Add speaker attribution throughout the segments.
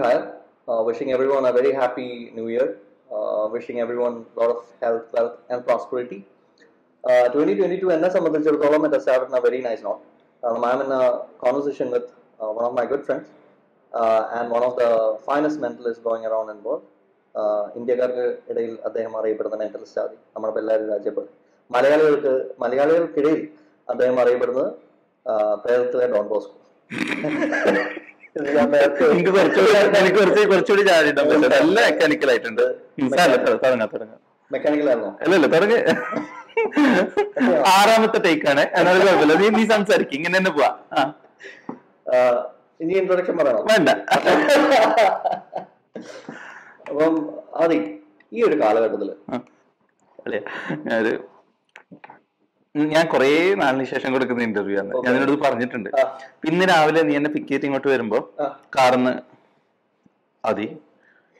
Speaker 1: ഞാൻ Mikhail wishing everyone a very happy new year wishing everyone lot of health wealth and prosperity twenty twenty two എന്നെ സംബന്ധിച്ചിടത്തോളം it start a very nice note I'm in conversation with one of my good friends and one of the finest mentalist going around in world ഇന്ത്യക്കാർക്ക് ഇടയിൽ അദ്ദേഹം അറിയപ്പെടുന്ന mentalist ആദ്യം നമ്മുടെ ബെല്ലാരി രാജ്യപ്പെടും മലയാളികൾക്ക് മലയാളികൾക്കിടയിൽ അദ്ദേഹം അറിയപ്പെടുന്നത് ആ, പ്രേതത്തിലെ ഡോൺ ബോസ്കോ.
Speaker 2: എനിക്ക് കുറച്ചുകൂടി എനിക്ക് കുറച്ച് കുറച്ചുകൂടി ചാടിയിട്ടുണ്ട് എല്ലാം മെക്കാനിക്കൽ ആയിട്ടുണ്ട്. തുടങ്ങാം തുടങ്ങാം
Speaker 1: മെക്കാനിക്കൽ ആയിരുന്നോ
Speaker 2: അല്ലല്ല തുടങ്ങ. ആറാമത്തെ ടേക്കാണ് എന്നാലും കുഴപ്പമില്ല. നീ നീ സംസാരിക്കും. ഇങ്ങനെ തന്നെ പോവാ.
Speaker 1: ഇനി ഇൻട്രൊഡക്ഷൻ പറയണം?
Speaker 2: വേണ്ട.
Speaker 1: അപ്പം അതെ ഈ ഒരു
Speaker 2: കാലഘട്ടത്തിൽ ഞാനൊരു ഞാൻ കുറേ നാളിന് ശേഷം കൊടുക്കുന്ന ഇന്റർവ്യൂ ആണ്. ഞാൻ നിന്നോട് പറഞ്ഞിട്ടുണ്ട്. പിന്നെ രാവിലെ നീ എന്നെ പിക്ക് ചെയ്തിട്ട് ഇങ്ങോട്ട് വരുമ്പോ. കാർന്ന് അതി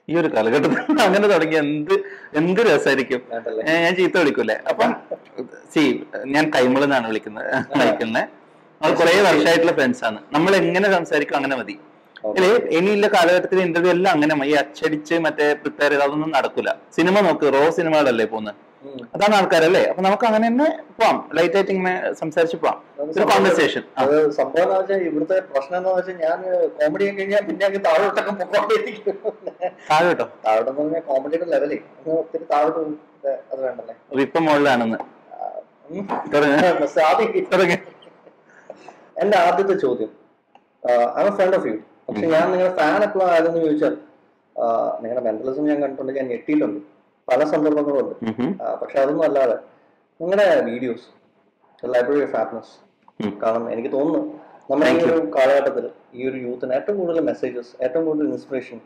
Speaker 2: ഈ ഒരു കാലഘട്ടത്തിൽ അങ്ങനെ തുടങ്ങി എന്ത് എന്ത് രസമായിരിക്കും? ഞാൻ ചീത്ത വിളിക്കൂലേ അപ്പം സി ഞാൻ കൈമൾ എന്നാണ് വിളിക്കുന്നത്. വിളിക്കുന്നത് അത് കുറെ വർഷമായിട്ടുള്ള ഫ്രണ്ട്സ് ആണ്. നമ്മൾ എങ്ങനെ സംസാരിക്കും അങ്ങനെ മതി. അല്ലേ? ഇനിയുള്ള കാലഘട്ടത്തിൽ ഇന്റർവ്യൂ എല്ലാം അങ്ങനെ മതി. ഈ അച്ചടിച്ച് മറ്റേ പ്രിപ്പയർ ചെയ്ത് അതൊന്നും നടക്കൂല. സിനിമ നോക്ക് റോ സിനിമകളല്ലേ പോകുന്നത്. അതാണ് ആൾക്കാരല്ലേ? അപ്പൊ നമുക്ക് അങ്ങനെ തന്നെ പോവാം. ലൈറ്റ് ആയിട്ട് ഇങ്ങനെ സംസാരിച്ച് പോവാം. ഒരു കോൺവെർസേഷൻ
Speaker 1: അത് സംഭവം എന്ന് വെച്ചാൽ ഇവിടുത്തെ പ്രശ്നം എന്ന് വെച്ചാൽ ഞാൻ കോമഡി കഴിഞ്ഞാൽ പിന്നെ അങ്ങ് താഴോട്ടൊക്കെ താഴോട്ടോ? താഴോട്ടെന്ന് പറഞ്ഞാൽ കോമഡിയുടെ ലെവലേ ഒത്തിരി താഴോട്ട് അത് വേണ്ടല്ലേ?
Speaker 2: ഇപ്പൊ മുകളിലാണെന്ന്.
Speaker 1: എന്റെ ആദ്യത്തെ ചോദ്യം. I M friend of you പക്ഷെ ഞാൻ നിങ്ങളുടെ ഫാൻ എപ്പോഴും ആയതെന്ന് ചോദിച്ചാൽ നിങ്ങളുടെ മെന്റലിസം ഞാൻ കണ്ടിട്ടുണ്ട് ഞാൻ ഞെട്ടിയിട്ടുണ്ട്. പല സന്ദർഭങ്ങളുണ്ട്. പക്ഷെ അതൊന്നും അല്ലാതെ നിങ്ങളുടെ വീഡിയോസ് ലൈബ്രറി ഓഫ് ഹാപ്പിനെസ്. കാരണം എനിക്ക് തോന്നുന്നു നമ്മുടെ ഈ ഒരു കാലഘട്ടത്തിൽ ഈ ഒരു യൂത്തിന് ഏറ്റവും കൂടുതൽ മെസ്സേജസ് ഏറ്റവും കൂടുതൽ ഇൻസ്പിറേഷൻ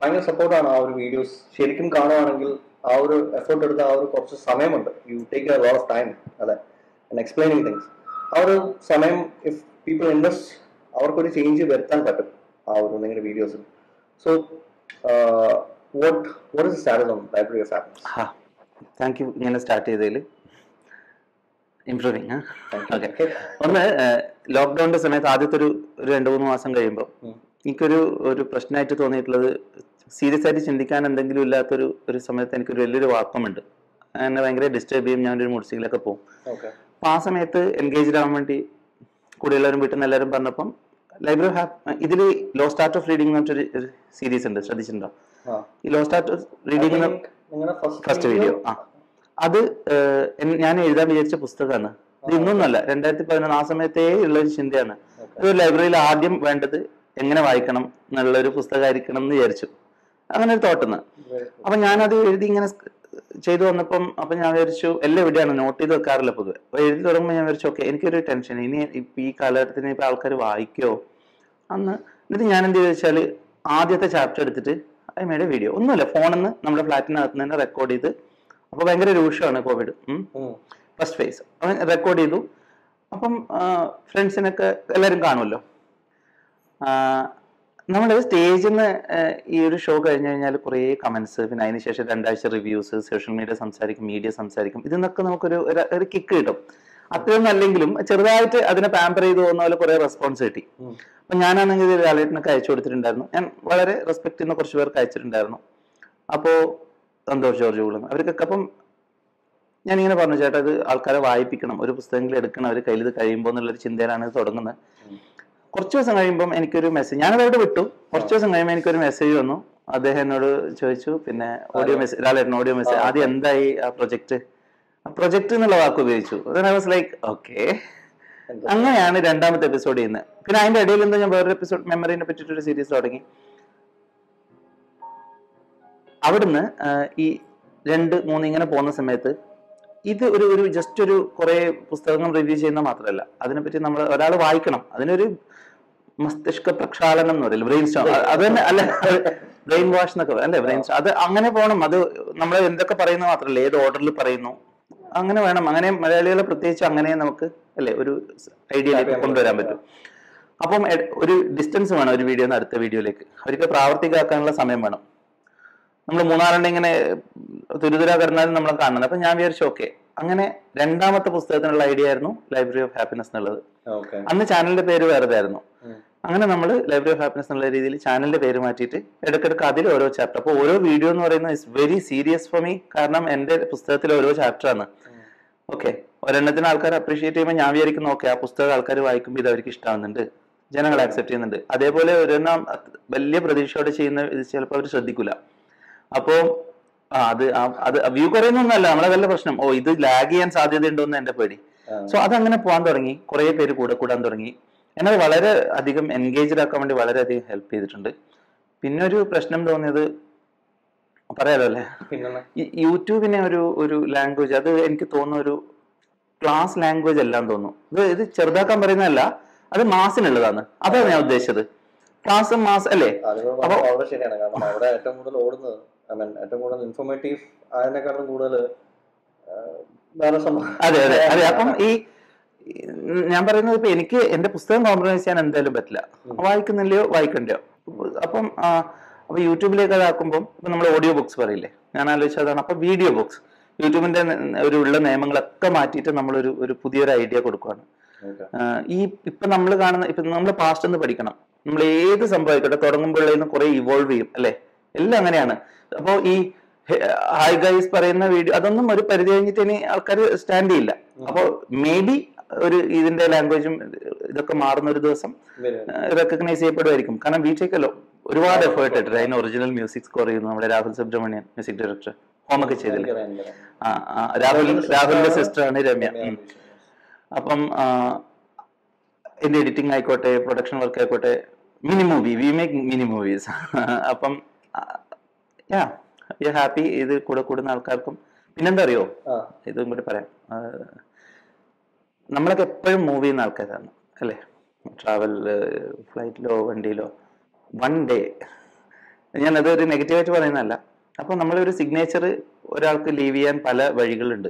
Speaker 1: ഭയങ്കര സപ്പോർട്ടാണ് ആ ഒരു വീഡിയോസ് ശരിക്കും കാണുവാണെങ്കിൽ ആ ഒരു എഫേർട്ട് എടുത്ത ആ ഒരു കുറച്ച് സമയമുണ്ട്. You take a lot of time അതെ എക്സ്പ്ലെയിനിങ് തിങ്സ് ആ ഒരു സമയം ഇഫ് പീപ്പിൾ ഇൻവെസ്റ്റ് അവർക്കൊരു ചേഞ്ച് വരുത്താൻ പറ്റും ആ ഒരു നിങ്ങളുടെ വീഡിയോസിൽ so what what is status on library of happiness
Speaker 2: thank you ഇങ്ങനെ സ്റ്റാർട്ട് ചെയ്തതിൽ ഇംപ്രൂവിങ് ഓക്കെ. ഒന്ന് ലോക്ക്ഡൌണിന്റെ സമയത്ത് ആദ്യത്തെ ഒരു ഒരു രണ്ട് മൂന്ന് മാസം കഴിയുമ്പോൾ. എനിക്കൊരു ഒരു പ്രശ്നമായിട്ട് തോന്നിയിട്ടുള്ളത് സീരിയസ് ആയിട്ട് ചിന്തിക്കാൻ എന്തെങ്കിലും ഇല്ലാത്തൊരു ഒരു സമയത്ത് എനിക്കൊരു വലിയൊരു വാക്കമുണ്ട്. എന്നെ ഭയങ്കര ഡിസ്റ്റർബ് ചെയ്യും. ഞാൻ ഒരു മുടിച്ചിലൊക്കെ പോകും. അപ്പൊ ആ സമയത്ത് എൻഗേജ്ഡ് ആവാൻ വേണ്ടി കൂടെ എല്ലാവരും വീട്ടിൽ നിന്ന് എല്ലാവരും പറഞ്ഞപ്പം ലൈബ്രറി ഹാപ്പ് ഇതിൽ ലോ സ്റ്റാർട്ട് ഓഫ് റീഡിംഗ് എന്ന് പറഞ്ഞൊരു സീരീസ് ഉണ്ട്. ശ്രദ്ധിച്ചിട്ടുണ്ടോ. ഈ ലോ റീഡിംഗ്
Speaker 1: ഫസ്റ്റ്
Speaker 2: വീഡിയോ ആ. അത് ഞാൻ എഴുതാൻ വിചാരിച്ച പുസ്തകമാണ്. ഇത് ഇന്നൊന്നല്ല രണ്ടായിരത്തി പതിനൊന്ന് ആ സമയത്തേ ഉള്ള ഒരു ചിന്തയാണ്. ഒരു ലൈബ്രറിയിൽ ആദ്യം വേണ്ടത് എങ്ങനെ വായിക്കണം എന്നുള്ള ഒരു പുസ്തകമായിരിക്കണം എന്ന് വിചാരിച്ചു. അങ്ങനെ ഒരു തോട്ടുന്ന് അപ്പൊ ഞാനത് എഴുതി ഇങ്ങനെ ചെയ്തു വന്നപ്പം അപ്പൊ ഞാൻ വിചാരിച്ചു എല്ലാം എവിടെയാണ് നോട്ട് ചെയ്ത് വെക്കാറില്ല പൊതുവെ. അപ്പൊ എഴുതി തുടങ്ങുമ്പോൾ ഞാൻ വിചാരിച്ചു ഓക്കെ എനിക്കൊരു ടെൻഷൻ ഇനി ഇപ്പൊ ഈ കാലഘട്ടത്തിന് ഇപ്പൊ ആൾക്കാർ വായിക്കോ? അന്ന് എന്നിട്ട് ഞാൻ എന്ത് ചോദിച്ചാൽ ആദ്യത്തെ ചാപ്റ്റർ എടുത്തിട്ട് അതിമേടെ വീഡിയോ ഒന്നുമില്ല ഫോണിൽ നിന്ന് നമ്മുടെ ഫ്ലാറ്റിനകത്ത് തന്നെ റെക്കോർഡ് ചെയ്ത്. അപ്പൊ ഭയങ്കര രൂക്ഷമാണ് കോവിഡ് ഫസ്റ്റ് ഫേസ് അവൻ റെക്കോർഡ് ചെയ്തു. അപ്പം ഫ്രണ്ട്സിനൊക്കെ എല്ലാവരും കാണുമല്ലോ. നമ്മൾ സ്റ്റേജിൽ നിന്ന് ഈ ഒരു ഷോ കഴിഞ്ഞു കഴിഞ്ഞാൽ കുറേ കമൻസ് പിന്നെ അതിന് ശേഷം രണ്ടാഴ്ച റിവ്യൂസ് സോഷ്യൽ മീഡിയ സംസാരിക്കും മീഡിയ സംസാരിക്കും. ഇതിന്നൊക്കെ നമുക്കൊരു ഒരു- ഒരു കിക്ക് കിട്ടും. അത്രയൊന്നും അല്ലെങ്കിലും ചെറുതായിട്ട് അതിനെ പാമ്പർ ചെയ്തു പോകുന്ന പോലെ കുറേ റെസ്പോൺസ് കിട്ടി. അപ്പൊ ഞാനാണെങ്കിൽ ഇത് ലാലേട്ടനൊക്കെ അയച്ചു കൊടുത്തിട്ടുണ്ടായിരുന്നു. ഞാൻ വളരെ റെസ്പെക്ട് ചെയ്യുന്ന കുറച്ച് പേർക്ക് അയച്ചിട്ടുണ്ടായിരുന്നു. അപ്പോ സന്തോഷ് ജോർജ് കൂടുന്നു അവർക്കൊക്കെ അപ്പം ഞാനിങ്ങനെ പറഞ്ഞു ചേട്ടാ ഇത് ആൾക്കാരെ വായിപ്പിക്കണം. ഒരു പുസ്തകങ്ങളിൽ എടുക്കണം. അവർ കയ്യിൽ ഇത് കഴിയുമ്പോൾ എന്നുള്ളൊരു ചിന്തയിലാണ് ഇത് തുടങ്ങുന്നത്. കുറച്ച് ദിവസം കഴിയുമ്പം എനിക്കൊരു മെസ്സേജ് ഞാൻ അവരോട് വിട്ടു. കുറച്ച് ദിവസം കഴിയുമ്പോൾ എനിക്കൊരു മെസ്സേജ് വന്നു. അദ്ദേഹം എന്നോട് ചോദിച്ചു പിന്നെ audio message Lalettan audio message ആദ്യം എന്തായി ആ പ്രൊജക്ട് ആ പ്രൊജക്ട് എന്നുള്ള വാക്ക് ഉപയോഗിച്ചു. ഐ വാസ് ലൈക്ക് ഓക്കെ അങ്ങനെയാണ് രണ്ടാമത്തെ എപ്പിസോഡ് ചെയ്യുന്നത്. പിന്നെ അതിന്റെ ഇടയിൽ എന്താ ഞാൻ വേറൊരു എപ്പിസോഡ് മെമ്മറിനെ പറ്റിയിട്ടൊരു സീരീസ് തുടങ്ങി. അവിടുന്ന് ഈ രണ്ട് മൂന്ന് ഇങ്ങനെ പോകുന്ന സമയത്ത് ഇത് ഒരു ഒരു ജസ്റ്റ് ഒരു കുറെ പുസ്തകങ്ങൾ റിവ്യൂ ചെയ്യുന്ന മാത്രമല്ല. അതിനെപ്പറ്റി നമ്മൾ ഒരാൾ വായിക്കണം. അതിനൊരു മസ്തിഷ്ക പ്രക്ഷാളനം എന്ന് പറയില്ല ബ്രെയിൻ സ്റ്റോം അത് തന്നെ അല്ല ബ്രെയിൻ വാഷ് എന്നൊക്കെ പറയും, അല്ലേ ബ്രെയിൻ അത് അങ്ങനെ പോകണം അത് നമ്മൾ എന്തൊക്കെ പറയുന്ന മാത്രമല്ല. ഏത് ഓർഡറിൽ പറയുന്നു. അങ്ങനെ വേണം. അങ്ങനെ മലയാളികളെ പ്രത്യേകിച്ച് അങ്ങനെ നമുക്ക് അല്ലേ? ഒരു ഐഡിയയിലേക്ക് കൊണ്ടുവരാൻ പറ്റും. അപ്പം ഒരു ഡിസ്റ്റൻസ് വേണം ഒരു വീഡിയോ അടുത്ത വീഡിയോയിലേക്ക് അവർക്ക് പ്രാവർത്തികമാക്കാനുള്ള സമയം വേണം. നമ്മൾ മൂന്നാറെണ്ണം ഇങ്ങനെ തുരുതുര കരുന്നാലും നമ്മൾ കാണുന്നത്. അപ്പൊ ഞാൻ വിചാരിച്ചു ഓക്കെ. അങ്ങനെ രണ്ടാമത്തെ പുസ്തകത്തിനുള്ള ഐഡിയ ആയിരുന്നു ലൈബ്രറി ഓഫ് ഹാപ്പിനെസ് എന്നുള്ളത്. അന്ന് ചാനലിന്റെ പേര് വേറെ ആയിരുന്നു. അങ്ങനെ നമ്മൾ ലൈബ്രറി ഓഫ് ഹാപ്പിനെസ് എന്നുള്ള രീതിയിൽ ചാനലിന്റെ പേര് മാറ്റിയിട്ട് ഇടയ്ക്കിടയ്ക്ക് അതിൽ ഓരോ ചാപ്റ്റർ അപ്പോൾ ഓരോ വീഡിയോ എന്ന് പറയുന്നത് is very serious for me കാരണം എന്റെ പുസ്തകത്തിലെ ഓരോ ചാപ്റ്ററാണ് ഓക്കെ. ഒരെണ്ണത്തിന് ആൾക്കാർ അപ്രീഷിയേറ്റ് ചെയ്യുമ്പോൾ ഞാൻ വിചാരിക്കുന്നു ഓക്കെ ആ പുസ്തകം ആൾക്കാർ വായിക്കുമ്പോൾ ഇത് അവർക്ക് ഇഷ്ടമാവുന്നുണ്ട് ജനങ്ങൾ ആക്സെപ്റ്റ് ചെയ്യുന്നുണ്ട്. അതേപോലെ ഒരെണ്ണം വലിയ പ്രതീക്ഷയോടെ ചെയ്യുന്ന ഇത് ചിലപ്പോൾ അവർ ശ്രദ്ധിക്കില്ല അപ്പോൾ അത് അത് വ്യൂ കുറയുന്നൊന്നല്ല നമ്മളെ വല്ല പ്രശ്നം. ഓ ഇത് ലാഗ് ചെയ്യാൻ സാധ്യതയുണ്ടോ എന്ന് എന്റെ പേടി. സോ അതങ്ങനെ പോകാൻ തുടങ്ങി. കുറെ പേര് കൂടെ കൂടാൻ തുടങ്ങി. എന്നത് വളരെ അധികം എൻഗേജ്ഡ് ആക്കാൻ വേണ്ടി വളരെ അധികം ഹെൽപ്പ് ചെയ്തിട്ടുണ്ട്. പിന്നെ ഒരു പ്രശ്നം തോന്നിയത് പറയാലോ അല്ലേ?
Speaker 1: പിന്നെ
Speaker 2: യൂട്യൂബിനെ ഒരു ഒരു ലാംഗ്വേജ് അത് എനിക്ക് തോന്നുന്ന ഒരു ക്ലാസ് ലാംഗ്വേജ് എല്ലാം തോന്നുന്നു. ഇത് ഇത് ചെറുതാക്കാൻ പറയുന്നതല്ല അത് മാസിനുള്ളതാണ് അതാണ് ഞാൻ ഉദ്ദേശിച്ചത്. ക്ലാസ് മാസ് അല്ലേ?
Speaker 1: ശരിയാണ്. കാരണം അവിടെ ഏറ്റവും കൂടുതൽ ഓടുന്നത് ഐ മീൻ ഏറ്റവും കൂടുതൽ ഇൻഫോർമേറ്റീവ് അതിനെക്കാളും കൂടുതൽ
Speaker 2: അതെ അതെ അതെ. അപ്പം ഈ ഞാൻ പറയുന്നത് ഇപ്പൊ എനിക്ക് എന്റെ പുസ്തകം കോംപ്രമൈസ് ചെയ്യാൻ എന്തായാലും പറ്റില്ല. വായിക്കുന്നില്ലയോ? വായിക്കണ്ടയോ? അപ്പം അപ്പൊ യൂട്യൂബിലേക്ക് അതാക്കുമ്പോൾ ഇപ്പൊ നമ്മൾ ഓഡിയോ ബുക്സ് പറയില്ലേ? ഞാൻ ആലോചിച്ചതാണ്. അപ്പൊ വീഡിയോ ബുക്സ് യൂട്യൂബിന്റെ ഒരു ഉള്ള നിയമങ്ങളൊക്കെ മാറ്റിയിട്ട് നമ്മളൊരു ഒരു പുതിയൊരു ഐഡിയ കൊടുക്കുകയാണ് ഈ ഇപ്പൊ നമ്മൾ കാണുന്ന ഇപ്പൊ നമ്മൾ പാസ്റ്റ് ഒന്ന് പഠിക്കണം. നമ്മൾ ഏത് സംഭവിക്കട്ടെ തുടങ്ങുമ്പോഴേന്ന് കുറെ ഇവോൾവ് ചെയ്യും അല്ലെ? എല്ലാം അങ്ങനെയാണ്. അപ്പോ ഈ ഹായ് ഗൈസ് പറയുന്ന വീഡിയോ അതൊന്നും ഒരു പരിധി കഴിഞ്ഞിട്ട് ഇനി ആൾക്കാർ സ്റ്റാൻഡ് ചെയ്യില്ല. അപ്പോ മേ ബി ഒരു ഇതിന്റെ ലാംഗ്വേജും ഇതൊക്കെ മാറുന്ന ഒരു ദിവസം. റെക്കഗ്നൈസ് ചെയ്യപ്പെടുമായിരിക്കും. കാരണം വീട്ടിലേക്കല്ലോ ഒരുപാട് എഫേർട്ട് ഇട്ടിട്ട് അതിന് ഒറിജിനൽ മ്യൂസിക് സ്കോർ ചെയ്യുന്നു നമ്മുടെ രാഹുൽ സുബ്രഹ്മണ്യൻ മ്യൂസിക് ഡയറക്ടർ ഹോമൊക്കെ ചെയ്തില്ലേ. ആ രാഹുൽ രാഹുലിന്റെ സിസ്റ്റർ ആണ് രമ്യ. അപ്പം എന്റെ എഡിറ്റിംഗ് ആയിക്കോട്ടെ പ്രൊഡക്ഷൻ വർക്ക് ആയിക്കോട്ടെ mini movie we make mini movies അപ്പം യാ യു ഹാപ്പി ഇത് കൂടെ കൂടുന്ന ആൾക്കാർക്കും പിന്നെന്താ അറിയോ? ഇതും കൂടി പറയാം. നമ്മളൊക്കെ എപ്പോഴും മൂവ് ചെയ്യുന്ന ആൾക്കാരാണ് അല്ലേ? ട്രാവൽ ഫ്ലൈറ്റിലോ വണ്ടിയിലോ വൺ ഡേ ഞാനത് ഒരു നെഗറ്റീവായിട്ട് പറയുന്നതല്ല. അപ്പോൾ നമ്മളൊരു സിഗ്നേച്ചർ ഒരാൾക്ക് ലീവ് ചെയ്യാൻ പല വഴികളുണ്ട്.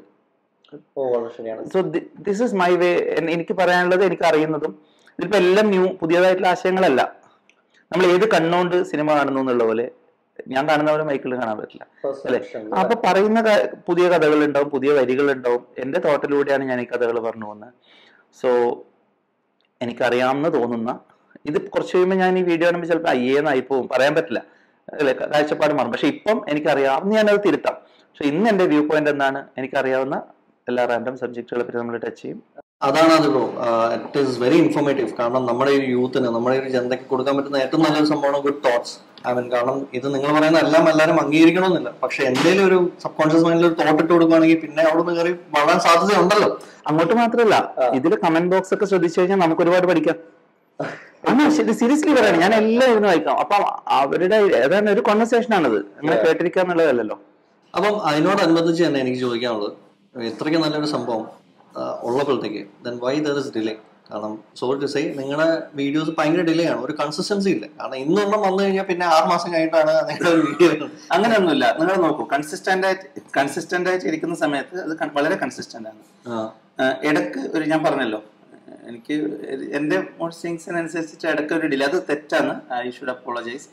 Speaker 2: So this is my way എനിക്ക് പറയാനുള്ളത് എനിക്ക് അറിയുന്നതും ഇതിപ്പോ എല്ലാം ന്യൂ പുതിയതായിട്ടുള്ള ആശയങ്ങളല്ല. നമ്മൾ ഏത് കണ്ണുകൊണ്ട് സിനിമ കാണുന്നു എന്നുള്ള പോലെ ഞാൻ കാണുന്ന പോലെ മൈക്കിൾ കാണാൻ പറ്റില്ല. അല്ലെ? അപ്പൊ പറയുന്ന പുതിയ കഥകൾ ഉണ്ടാവും പുതിയ വരികൾ ഉണ്ടാവും എന്റെ തോട്ടിലൂടെയാണ് ഞാൻ ഈ കഥകൾ പറഞ്ഞു പോകുന്നത്. സോ എനിക്കറിയാമെന്ന് തോന്നുന്ന ഇത് കുറച്ച് കഴിയുമ്പോൾ ഞാൻ ഈ വീഡിയോ കാണുമ്പോൾ ചിലപ്പോൾ അയ്യേന്നായി പോവും. പറയാൻ പറ്റില്ല. അല്ലെ കാഴ്ചപ്പാട് മാറും. പക്ഷെ ഇപ്പം എനിക്കറിയാവുന്ന ഞാനത് തിരുത്താം. പക്ഷെ ഇന്ന് എന്റെ വ്യൂ പോയിന്റ് എന്താണ്? എനിക്കറിയാവുന്ന എല്ലാ റാൻഡം സബ്ജക്റ്റുകളെ പറ്റി നമ്മൾ ടച്ച് ചെയ്യും.
Speaker 1: അതാണ് അത് bro it is very informative കാരണം നമ്മുടെ ഒരു യൂത്തിന് നമ്മുടെ ഒരു ജനതയ്ക്ക് കൊടുക്കാൻ പറ്റുന്ന ഏറ്റവും നല്ലൊരു സംഭവമാണ് ഗുഡ് തോട്ട്സ് ഐ മീൻ കാരണം ഇത് നിങ്ങൾ പറയുന്ന എല്ലാം എല്ലാവരും അംഗീകരിക്കണമെന്നില്ല. പക്ഷെ എന്തെങ്കിലും ഒരു സബ് കോൺഷ്യസ് മൈൻഡിൽ ഒരു തോട്ട് ഇട്ട് കൊടുക്കുകയാണെങ്കിൽ പിന്നെ അവിടെ നിന്ന് കയറി വളരാൻ സാധ്യതയുണ്ടല്ലോ.
Speaker 2: അങ്ങോട്ട് മാത്രമല്ല ഇതിൽ കമന്റ് ബോക്സ് ഒക്കെ ശ്രദ്ധിച്ചു കഴിഞ്ഞാൽ നമുക്ക് ഒരുപാട് പഠിക്കാം. അങ്ങനെ സീരിയസ്ലി പറയാണ് ഞാൻ എല്ലാം ഇരുന്ന് വായിക്കാം. അപ്പൊ അവരുടെ ഏതാണ് ഒരു കോൺവെർസേഷൻ ആണത്. അങ്ങനെ കേട്ടിരിക്കുക എന്നുള്ളതല്ലല്ലോ.
Speaker 1: അപ്പം അതിനോടനുബന്ധിച്ച് തന്നെ എനിക്ക് ചോദിക്കാനുള്ളത് ഇത്രയ്ക്ക് നല്ലൊരു സംഭവം ഉള്ളപ്പോഴത്തേക്ക് then why there is delay കാരണം സോറി ടു സേ നിങ്ങളുടെ വീഡിയോസ് ഭയങ്കര ഡിലേ ആണ്. ഒരു കൺസിസ്റ്റൻസി ഇല്ല. കാരണം ഇന്നൊന്നും വന്നു കഴിഞ്ഞാൽ പിന്നെ ആറ് മാസം കഴിഞ്ഞിട്ടാണ് നിങ്ങളുടെ വീഡിയോ
Speaker 2: അങ്ങനെയൊന്നുമില്ല. നിങ്ങൾ നോക്കൂ കൺസിസ്റ്റന്റ് ആയിട്ട് കൺസിസ്റ്റന്റ് ആയിട്ട് ഇരിക്കുന്ന സമയത്ത് അത് വളരെ കൺസിസ്റ്റന്റ് ആണ്. ഇടയ്ക്ക് ഒരു ഞാൻ പറഞ്ഞല്ലോ എനിക്ക് എന്റെ അനുസരിച്ച് ഇടയ്ക്ക് ഒരു ഡിലേ അത് തെറ്റാണ്. ഐ ഷുഡ് അപ്പോളജൈസ്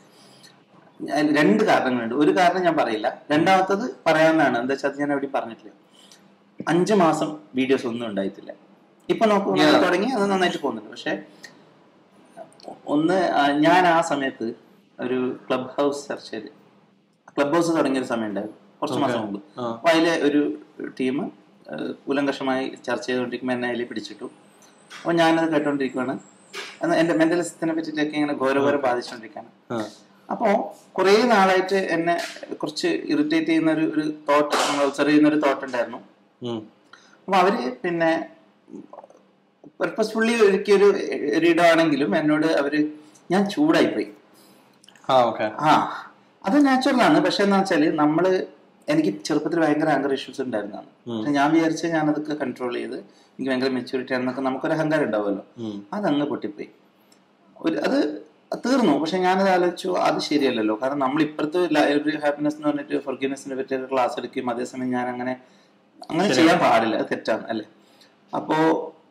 Speaker 2: രണ്ട് കാരണങ്ങളുണ്ട്. ഒരു കാരണം ഞാൻ പറയില്ല. രണ്ടാമത്തത് പറയാവുന്നതാണ്. എന്താ വെച്ചാൽ ഞാൻ എവിടെ പറഞ്ഞിട്ടില്ല. അഞ്ചു മാസം വീഡിയോസ് ഒന്നും ഉണ്ടായിട്ടില്ല. ഇപ്പൊ നോക്കൂ തുടങ്ങി അത് നന്നായിട്ട് പോകുന്നുണ്ട്. പക്ഷെ ഒന്ന് ഞാൻ ആ സമയത്ത് ഒരു ക്ലബ് ഹൗസ് സെർച്ച് ചെയ്ത് ക്ലബ് ഹൗസ് തുടങ്ങിയ ഒരു സമയം ഉണ്ടായിരുന്നു. കുറച്ച് മാസം മുമ്പ്. അപ്പൊ അതിലെ ഒരു ടീം കൂലങ്കഷമായി ചർച്ച ചെയ്തുകൊണ്ടിരിക്കുമ്പോൾ എന്നെ അതിൽ പിടിച്ചിട്ടു. അപ്പൊ ഞാനത് കേട്ടോണ്ടിരിക്കുകയാണ് എന്നാൽ എന്റെ മെന്റൽ ഹെൽത്തിനെ പറ്റിയിട്ടൊക്കെ ഇങ്ങനെ ഘോരഘോരം ബാധിച്ചുകൊണ്ടിരിക്കുകയാണ് അപ്പോ കുറേ നാളായിട്ട് എന്നെ കുറച്ച് ഇറിറ്റേറ്റ് ചെയ്യുന്ന ഒരു ഒരു തോട്ട് ഒബ്സർവ് ചെയ്യുന്ന ഒരു തോട്ട് ഉണ്ടായിരുന്നു അപ്പൊ അവർ പിന്നെ പർപ്പസ്ഫുള്ളി ഒരുക്കിയൊരു ഇടമാണെങ്കിലും എന്നോട് അവർ ഞാൻ ചൂടായിപ്പോയി.
Speaker 1: ആ ഓക്കെ.
Speaker 2: ആ അത് നാച്ചുറൽ ആണ്. പക്ഷെ എന്താ വെച്ചാൽ നമ്മൾ എനിക്ക് ചെറുപ്പത്തിൽ ഭയങ്കര ആങ്കർ ഇഷ്യൂസ് ഉണ്ടായിരുന്നതാണ്. പക്ഷെ ഞാൻ വിചാരിച്ച ഞാൻ അതൊക്കെ കൺട്രോൾ ചെയ്ത് എനിക്ക് ഭയങ്കര മെച്ചൂരിറ്റി ആണെന്നൊക്കെ നമുക്കൊരു അഹങ്കാരം ഉണ്ടാവുമല്ലോ. അതങ്ങ് പൊട്ടിപ്പോയി. ഒരു അത് തീർന്നു. പക്ഷെ ഞാനത് ആലോചിച്ചു അത് ശരിയല്ലല്ലോ. കാരണം നമ്മൾ ഇപ്പോഴത്തെ ലൈബ്രറി ഹാപ്പിനെസ് എന്ന് പറഞ്ഞിട്ട് ഫൊർഗീനെസിനെ പറ്റിയൊക്കെ ക്ലാസ് എടുക്കുകയും അതേസമയം ഞാൻ അങ്ങനെ അങ്ങനെ ചെയ്യാൻ പാടില്ല. അത് തെറ്റാണ് അല്ലേ? അപ്പോൾ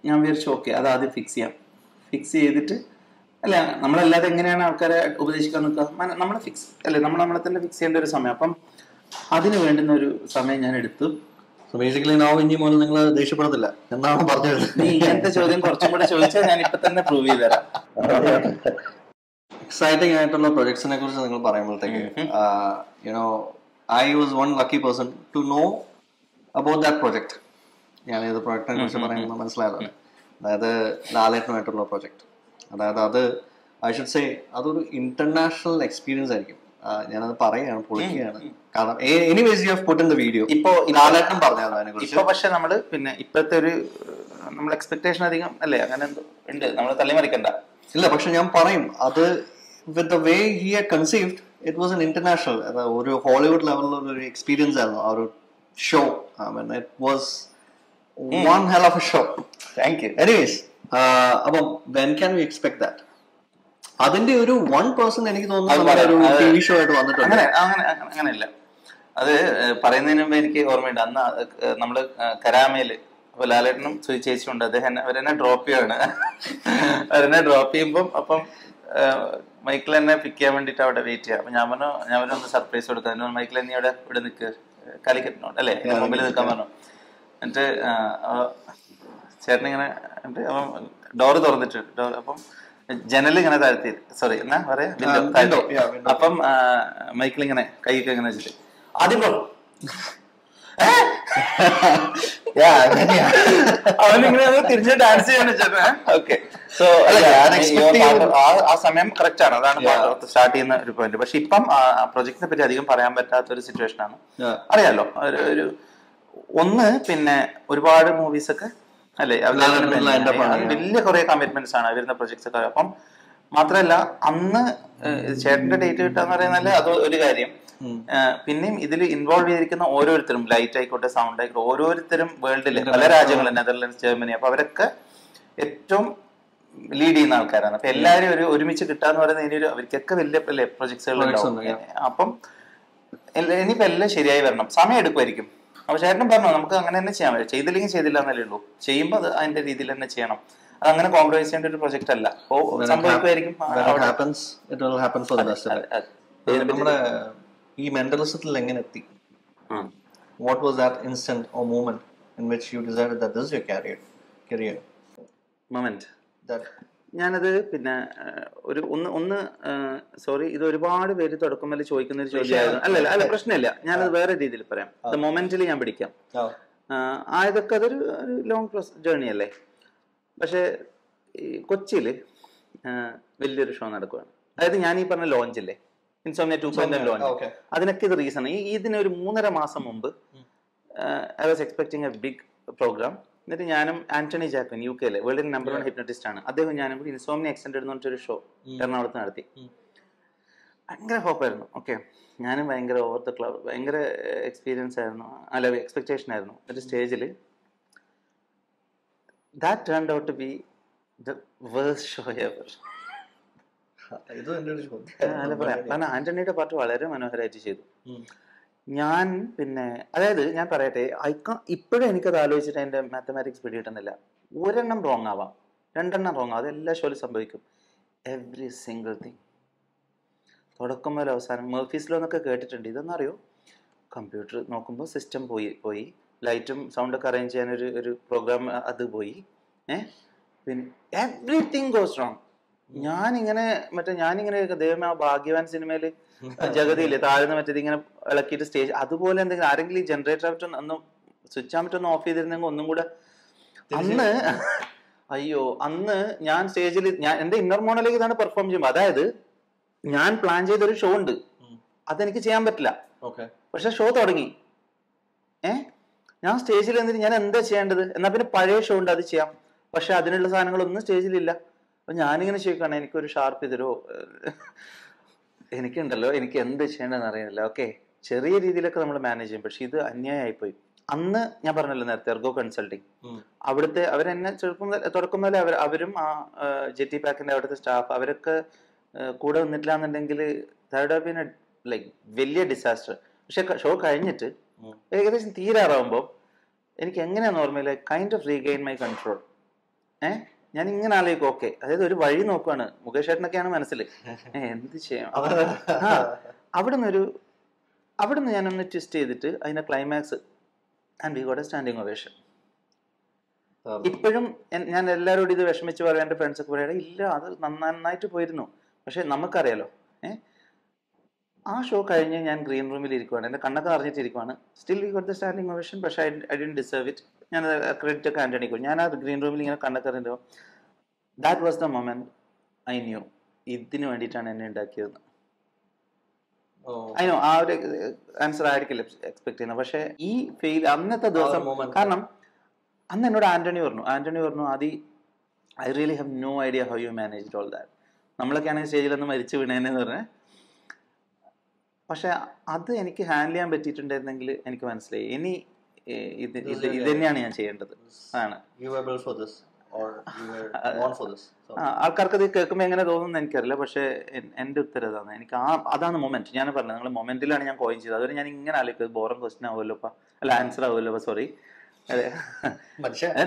Speaker 2: ഞാൻ വിചാരിച്ചു ഓക്കെ അത് ആദ്യം ഫിക്സ് ചെയ്യാം. ഫിക്സ് ചെയ്തിട്ട് അല്ല നമ്മളല്ലാതെ എങ്ങനെയാണ് ആൾക്കാരെ ഉപദേശിക്കാൻ നിൽക്കുക നമ്മൾ ഫിക്സ് അല്ലെ? നമ്മൾ നമ്മളെ തന്നെ ഫിക്സ് ചെയ്യേണ്ട ഒരു സമയം. അപ്പം അതിന് വേണ്ടുന്ന ഒരു സമയം ഞാൻ എടുത്തു
Speaker 1: സോ ബേസിക്കലി നാവ് ഇനി മോനെ നിങ്ങൾ ദേഷ്യപ്പെടത്തില്ല. എന്നാണ് പറഞ്ഞത്.
Speaker 2: നീ ഇങ്ങനത്തെ ചോദ്യം കുറച്ചും കൂടെ ചോദിച്ചാൽ ഞാൻ ഇപ്പൊ തന്നെ പ്രൂവ് ചെയ്ത് തരാം.
Speaker 1: എക്സൈറ്റിംഗ് ആയിട്ടുള്ള പ്രൊജക്ട്സിനെ കുറിച്ച് നിങ്ങൾ പറയുമ്പോഴത്തേക്ക് you know I was one lucky person to know about that project ഞാൻ ഏത് പ്രൊജക്റ്റിനെ കുറിച്ച് പറയുന്നത് മനസ്സിലായല്ലോ അതായത് ലാലേട്ടനുമായിട്ടുള്ള പ്രൊജക്ട് അതായത് അത് ഐ ഷുഡ് സേ അതൊരു ഇന്റർനാഷണൽ എക്സ്പീരിയൻസ് ആയിരിക്കും. ഞാനത് പറയുകയാണ് പൊളിക്കുകയാണ്. കാരണം anyways you have put in the video
Speaker 2: ഇപ്പോ
Speaker 1: ലാലേട്ടൻ അതിനെ കുറിച്ച്.
Speaker 2: ഇപ്പൊ പക്ഷെ നമ്മൾ പിന്നെ ഇപ്പോഴത്തെ ഒരു നമ്മൾ എക്സ്പെക്ടേഷൻ അധികം അല്ലേ? അങ്ങനെ ഉണ്ട്. നമ്മൾ തള്ളിമറിക്കണ്ട
Speaker 1: ഇല്ല പക്ഷെ ഞാൻ പറയും അത് with the way he had conceived it was an international ഒരു ഹോളിവുഡ് ലെവലിലുള്ള ഒരു എക്സ്പീരിയൻസ് ആയിരുന്നു ആ ഒരു show it was one hell of a show
Speaker 2: thank you
Speaker 1: anyways അപ്പം when can we expect that അതിന്റെ ഒരു വൺ പേഴ്സൺ എനിക്ക് തോന്നുന്നു ടി വി ഷോ ആയിട്ട് വന്നിട്ടുണ്ട്.
Speaker 2: അങ്ങനെ അങ്ങനെ- അങ്ങനെയല്ല. അത് പറയുന്നതിന് മുമ്പ് എനിക്ക് ഓർമ്മയുണ്ട്. അന്ന് നമ്മൾ കരാമയിൽ അപ്പൊ ലാലേട്ടനും സുരി ചേച്ചിയുണ്ട് അദ്ദേഹം എന്നെ- അവരെന്നെ ഡ്രോപ്പ് ചെയ്യാണ്. അവരെന്നെ ഡ്രോപ്പ് ചെയ്യുമ്പം അപ്പം മൈക്കിൾ എന്നെ പിക്ക് ചെയ്യാൻ വേണ്ടിട്ട് അവിടെ വെയിറ്റ് ചെയ്യാം. അപ്പൊ ഞാൻ പറഞ്ഞു ഞാൻ പറഞ്ഞു ഒന്ന് സർപ്രൈസ് കൊടുക്കാം. അതിന് മൈക്കിൾ നീ അവിടെ ഇവിടെ നിൽക്ക് കാലിക്കറ്റിനോട് അല്ലേ? മുമ്പിൽ നിൽക്കാൻ പറഞ്ഞു. എന്നിട്ട് ചേട്ടനിങ്ങനെ ഡോറ് തുറന്നിട്ട്. ഡോർ അപ്പം ജനൽ ഇങ്ങനെ താഴ്ത്തി. സോറി എന്നാ പറയാ. അപ്പം മൈക്കിൾ ഇങ്ങനെ കൈക്ക് ഇങ്ങനെ വെച്ചിട്ട്. ആദ്യം അവനിങ്ങനെ തിരിച്ച് ഡാൻസ് ചെയ്യാൻ ഓക്കെ സോ ആ സമയം കറക്റ്റ് ആണ്. അതാണ് സ്റ്റാർട്ട് ചെയ്യുന്ന ഒരു പോയിന്റ് പക്ഷെ ഇപ്പം പ്രൊജക്ടിനെ പറ്റി അധികം പറയാൻ പറ്റാത്ത ഒരു സിറ്റുവേഷൻ ആണ് അറിയാലോ ഒരു ഒന്ന് പിന്നെ ഒരുപാട് മൂവീസ് ഒക്കെ അല്ലേ വലിയ കുറെ കമ്മിറ്റ്മെന്റ്സ് ആണ് വരുന്ന പ്രൊജക്ട്സ് ഒക്കെ. അപ്പം മാത്രമല്ല അന്ന് ചേട്ടന്റെ ഡേറ്റ് കിട്ടാന്ന് പറയുന്നല്ലേ അത് ഒരു കാര്യം. പിന്നെയും ഇതിൽ ഇൻവോൾവ് ചെയ്തിരിക്കുന്ന ഓരോരുത്തരും ലൈറ്റ് ആയിക്കോട്ടെ സൗണ്ട് ആയിക്കോട്ടെ ഓരോരുത്തരും വേൾഡിലെ പല രാജ്യങ്ങളും നെതർലൻഡ്സ് ജർമ്മനി അപ്പൊ അവരൊക്കെ ഏറ്റവും ലീഡ് ചെയ്യുന്ന ആൾക്കാരാണ്. അപ്പൊ എല്ലാവരും ഒരു ഒരുമിച്ച് കിട്ടാന്ന് പറയുന്നത് ഇനി ഒരു അവർക്കൊക്കെ വലിയ പ്രൊജക്ട്സുകൾ അപ്പം എല്ല- ഇനിയിപ്പോ എല്ലാം ശരിയായി വരണം. സമയം എടുക്കുമായിരിക്കും. അപ്പൊ ചേട്ടനും പറഞ്ഞു നമുക്ക് അങ്ങനെ തന്നെ ചെയ്യാൻ പറ്റും. ചെയ്തില്ലെങ്കിൽ ചെയ്തില്ല എന്നല്ലേ ഉള്ളൂ. ചെയ്യുമ്പോൾ അത് അതിന്റെ രീതിയിൽ തന്നെ ചെയ്യണം. അത് അങ്ങനെ കോംപ്രമൈസ് ചെയ്യേണ്ട ഒരു പ്രൊജക്ട് അല്ല. സംഭവിക്കുമായിരിക്കും.
Speaker 1: നമ്മുടെ ഈ മെന്റലിസത്തിൽ എങ്ങനെ എത്തി?
Speaker 2: What
Speaker 1: was that instant or moment in which you decide that that your is
Speaker 2: career
Speaker 1: moment
Speaker 2: ഞാനത് പിന്നെ ഒരു ഒന്ന് ഒന്ന് സോറി ഇത് ഒരുപാട് പേര് തുടക്കം വരെ ചോദിക്കുന്ന ഒരു ചോദ്യമായിരുന്നു. അല്ല അല്ല പ്രശ്നമില്ല. ഞാനത് വേറെ രീതിയിൽ പറയാം. അത് മൊമെന്റിൽ ഞാൻ പിടിക്കാം. ആയതൊക്കെ അതൊരു ഒരു ലോങ് പ്രോസ് ജേർണി അല്ലേ? പക്ഷേ കൊച്ചിയിൽ വലിയൊരു ഷോ നടക്കുകയാണ് അതായത് ഞാൻ ഈ പറഞ്ഞ ലോഞ്ച് ഇല്ലേ ഇൻസോമിയ ടു പോയിന്റ്
Speaker 1: ലോൺ
Speaker 2: അതിനൊക്കെ ഇത് റീസൺ ഈ ഇതിനൊരു മൂന്നര മാസം മുമ്പ് I was expecting a big programme എന്നിട്ട് ഞാനും ആന്റണി ജാക്വൻ യു കെയിലെ വേൾഡിന്റെ നമ്പർ വൺ ഹിപ്നോട്ടിസ്റ്റ് ആണ്. അദ്ദേഹം ഞാനും കൂടി ഇൻസോമിയ എക്സ്റ്റൻഡ് എന്ന് പറഞ്ഞൊരു ഷോ എറണാകുളത്ത് നടത്തി. ഭയങ്കര ഹോപ്പായിരുന്നു ഓക്കെ ഞാനും ഭയങ്കര ഓവർ ദ ക്ലബ് ഭയങ്കര എക്സ്പീരിയൻസ് ആയിരുന്നു. അല്ല എക്സ്പെക്ടേഷൻ ആയിരുന്നു. ഒരു സ്റ്റേജിൽ that turn out to be the worse show ever
Speaker 1: ഇത് എന്റെ ഒരു ചോദ്യം
Speaker 2: അല്ല പറയാം. കാരണം ആന്റണിയുടെ പാട്ട് വളരെ മനോഹരമായിട്ട് ചെയ്തു. ഞാൻ പിന്നെ അതായത് ഞാൻ പറയട്ടെ ഐക്ക ഇപ്പോഴും എനിക്കത് ആലോചിച്ചിട്ട് അതിന്റെ മാത്തമാറ്റിക്സ് പിടികിട്ടുന്നില്ല ഒരെണ്ണം റോങ് ആവാം. രണ്ടെണ്ണം റോങ് ആവാം. അതെല്ലാ ഷോയിലും സംഭവിക്കും. എവ്രി സിംഗിൾ തിങ് തുടക്കം മുതൽ അവസാനം മെർഫീസിലോ എന്നൊക്കെ കേട്ടിട്ടുണ്ട്. ഇതൊന്നും അറിയോ? കമ്പ്യൂട്ടർ നോക്കുമ്പോൾ സിസ്റ്റം പോയി പോയി. ലൈറ്റും സൗണ്ടൊക്കെ അറേഞ്ച് ചെയ്യാൻ ഒരു ഒരു പ്രോഗ്രാം അത് പോയി. ഏ? പിന്നെ എവ്രിതിങ് ഗോസ് റോങ് ഞാനിങ്ങനെ മറ്റേ ഞാനിങ്ങനെ ദൈവമേ ആ ഭാഗ്യവാൻ സിനിമയിൽ ജഗതിയില്ലേ താഴ്ന്ന മറ്റേത് ഇങ്ങനെ ഇളക്കിയിട്ട് സ്റ്റേജ് അതുപോലെ എന്തെങ്കിലും ആരെങ്കിലും ഈ ജനറേറ്റർ ആയിട്ട് ഒന്ന് സ്വിച്ച് ആൻ ഒന്ന് ഓഫ് ചെയ്തിരുന്നെങ്കിൽ ഒന്നും കൂടെ അന്ന് അയ്യോ അന്ന് ഞാൻ സ്റ്റേജിൽ ഞാൻ എന്റെ ഇന്നർ മോണിലേക്ക് ഇതാണ് പെർഫോം ചെയ്യുമ്പോൾ അതായത് ഞാൻ പ്ലാൻ ചെയ്തൊരു ഷോ ഉണ്ട്. അതെനിക്ക് ചെയ്യാൻ പറ്റില്ല. പക്ഷെ ഷോ തുടങ്ങി. ഏ? ഞാൻ സ്റ്റേജിൽ എന്നിട്ട് ഞാൻ എന്താ ചെയ്യേണ്ടത്? എന്നാ പിന്നെ പഴയ ഷോ ഉണ്ട് അത് ചെയ്യാം. പക്ഷെ അതിനുള്ള സാധനങ്ങളൊന്നും സ്റ്റേജിലില്ല അപ്പൊ ഞാനിങ്ങനെ ചോദിക്കുകയാണ് എനിക്കൊരു ഷാർപ്പ് ഇതിരോ എനിക്കുണ്ടല്ലോ എനിക്ക് എന്ത് ചെയ്യേണ്ടതെന്ന് അറിയുന്നില്ല. ഓക്കെ ചെറിയ രീതിയിലൊക്കെ നമ്മൾ മാനേജ് ചെയ്യും. പക്ഷെ ഇത് അന്യായമായിപ്പോയി. അന്ന് ഞാൻ പറഞ്ഞല്ലോ നേരത്തെ എർഗോ കൺസൾട്ടിങ്. അവിടുത്തെ അവരെന്നെ ചെറുപ്പം തുടക്കം മുതലേ അവർ അവരും ആ ജെറ്റി ടി പാക്കിന്റെ അവിടുത്തെ സ്റ്റാഫ് അവരൊക്കെ കൂടെ വന്നിട്ടില്ല എന്നുണ്ടെങ്കിൽ തേർഡ് ബീൻ ലൈക്ക് വലിയ ഡിസാസ്റ്റർ പക്ഷെ ഷോ കഴിഞ്ഞിട്ട്. ഏകദേശം തീരാറാവുമ്പോൾ എനിക്ക് എങ്ങനെയാണ് normally kind of regain my control ഏ ഞാൻ ഇങ്ങനെ ആലോചിക്കും ഓക്കെ. അതായത് ഒരു വഴി നോക്കുവാണ്. മുകേഷ് ഏട്ടനൊക്കെയാണ് മനസ്സിൽ എന്ത് ചെയ്യാം? അവിടെ അവിടുന്ന് ഒരു അവിടുന്ന് ഞാനൊന്ന് ട്വിസ്റ്റ് ചെയ്തിട്ട് അതിന്റെ climax and we got a standing ovation ഇപ്പോഴും ഞാൻ എല്ലാവരോടും ഇത് വിഷമിച്ച് പറയാൻ എന്റെ ഫ്രണ്ട്സ് ഒക്കെ പറയാം ഇല്ല അത് നന്നായിട്ട് പോയിരുന്നു. പക്ഷെ നമുക്കറിയാലോ ഏ? ആ ഷോ കഴിഞ്ഞ് ഞാൻ ഗ്രീൻ റൂമിൽ ഇരിക്കുവാണ്. എന്റെ കണ്ണൊക്കെ അറിഞ്ഞിട്ടിരിക്കുവാണ് സ്റ്റിൽ ഈ ദ സ്റ്റാൻഡിങ് ഒവേഷൻ പക്ഷേ ഐ ഡിൻ ഡിസേർവ് ഇറ്റ് ഞാൻ ക്രെഡിറ്റ് ഒക്കെ ആന്റണിക്കും ഞാൻ ആ ഗ്രീൻ റൂമിൽ ഇങ്ങനെ കണ്ണൊക്കെ that was the moment I knew ഇതിന് വേണ്ടിയിട്ടാണ് എന്നെ ഉണ്ടാക്കിയത്. അതിനോ ആ ഒരു ആൻസർ ആയിരിക്കില്ല എക്സ്പെക്ട് ചെയ്യുന്നത്. പക്ഷേ ഈ ഫെയിൽ അന്നത്തെ ദിവസം കാരണം അന്ന് എന്നോട് ആന്റണി പറഞ്ഞു. ആന്റണി പറഞ്ഞു Aadi I really have no idea how you manage all that നമ്മളൊക്കെ ആണെങ്കിൽ സ്റ്റേജിൽ ഒന്ന് മരിച്ചു വീണേന്ന് പറഞ്ഞേ. പക്ഷെ അത് എനിക്ക് ഹാൻഡിൽ ചെയ്യാൻ പറ്റിയിട്ടുണ്ടായിരുന്നെങ്കിൽ എനിക്ക് മനസ്സിലായി. ഇനി ഇത് ഇത് ഇത് തന്നെയാണ് ഞാൻ ചെയ്യേണ്ടത്. ആണ്. ആൾക്കാർക്ക് അത്. കേൾക്കുമ്പോൾ എങ്ങനെ തോന്നുന്നു എനിക്കറിയില്ല. പക്ഷെ എന്റെ ഉത്തരം അതാണ് എനിക്ക് ആ അതാണ് മൊമെന്റ് ഞാൻ പറഞ്ഞത്. നിങ്ങൾ മൊമെന്റിലാണ് ഞാൻ കോയിൻ ചെയ്തത്. അതുവരെ ഞാൻ ഇങ്ങനെ ആലോചിക്കും. ബോറം ക്വസ്റ്റൻ ആവുമല്ലോ അല്ല ആൻസർ ആവുമല്ലോ സോറി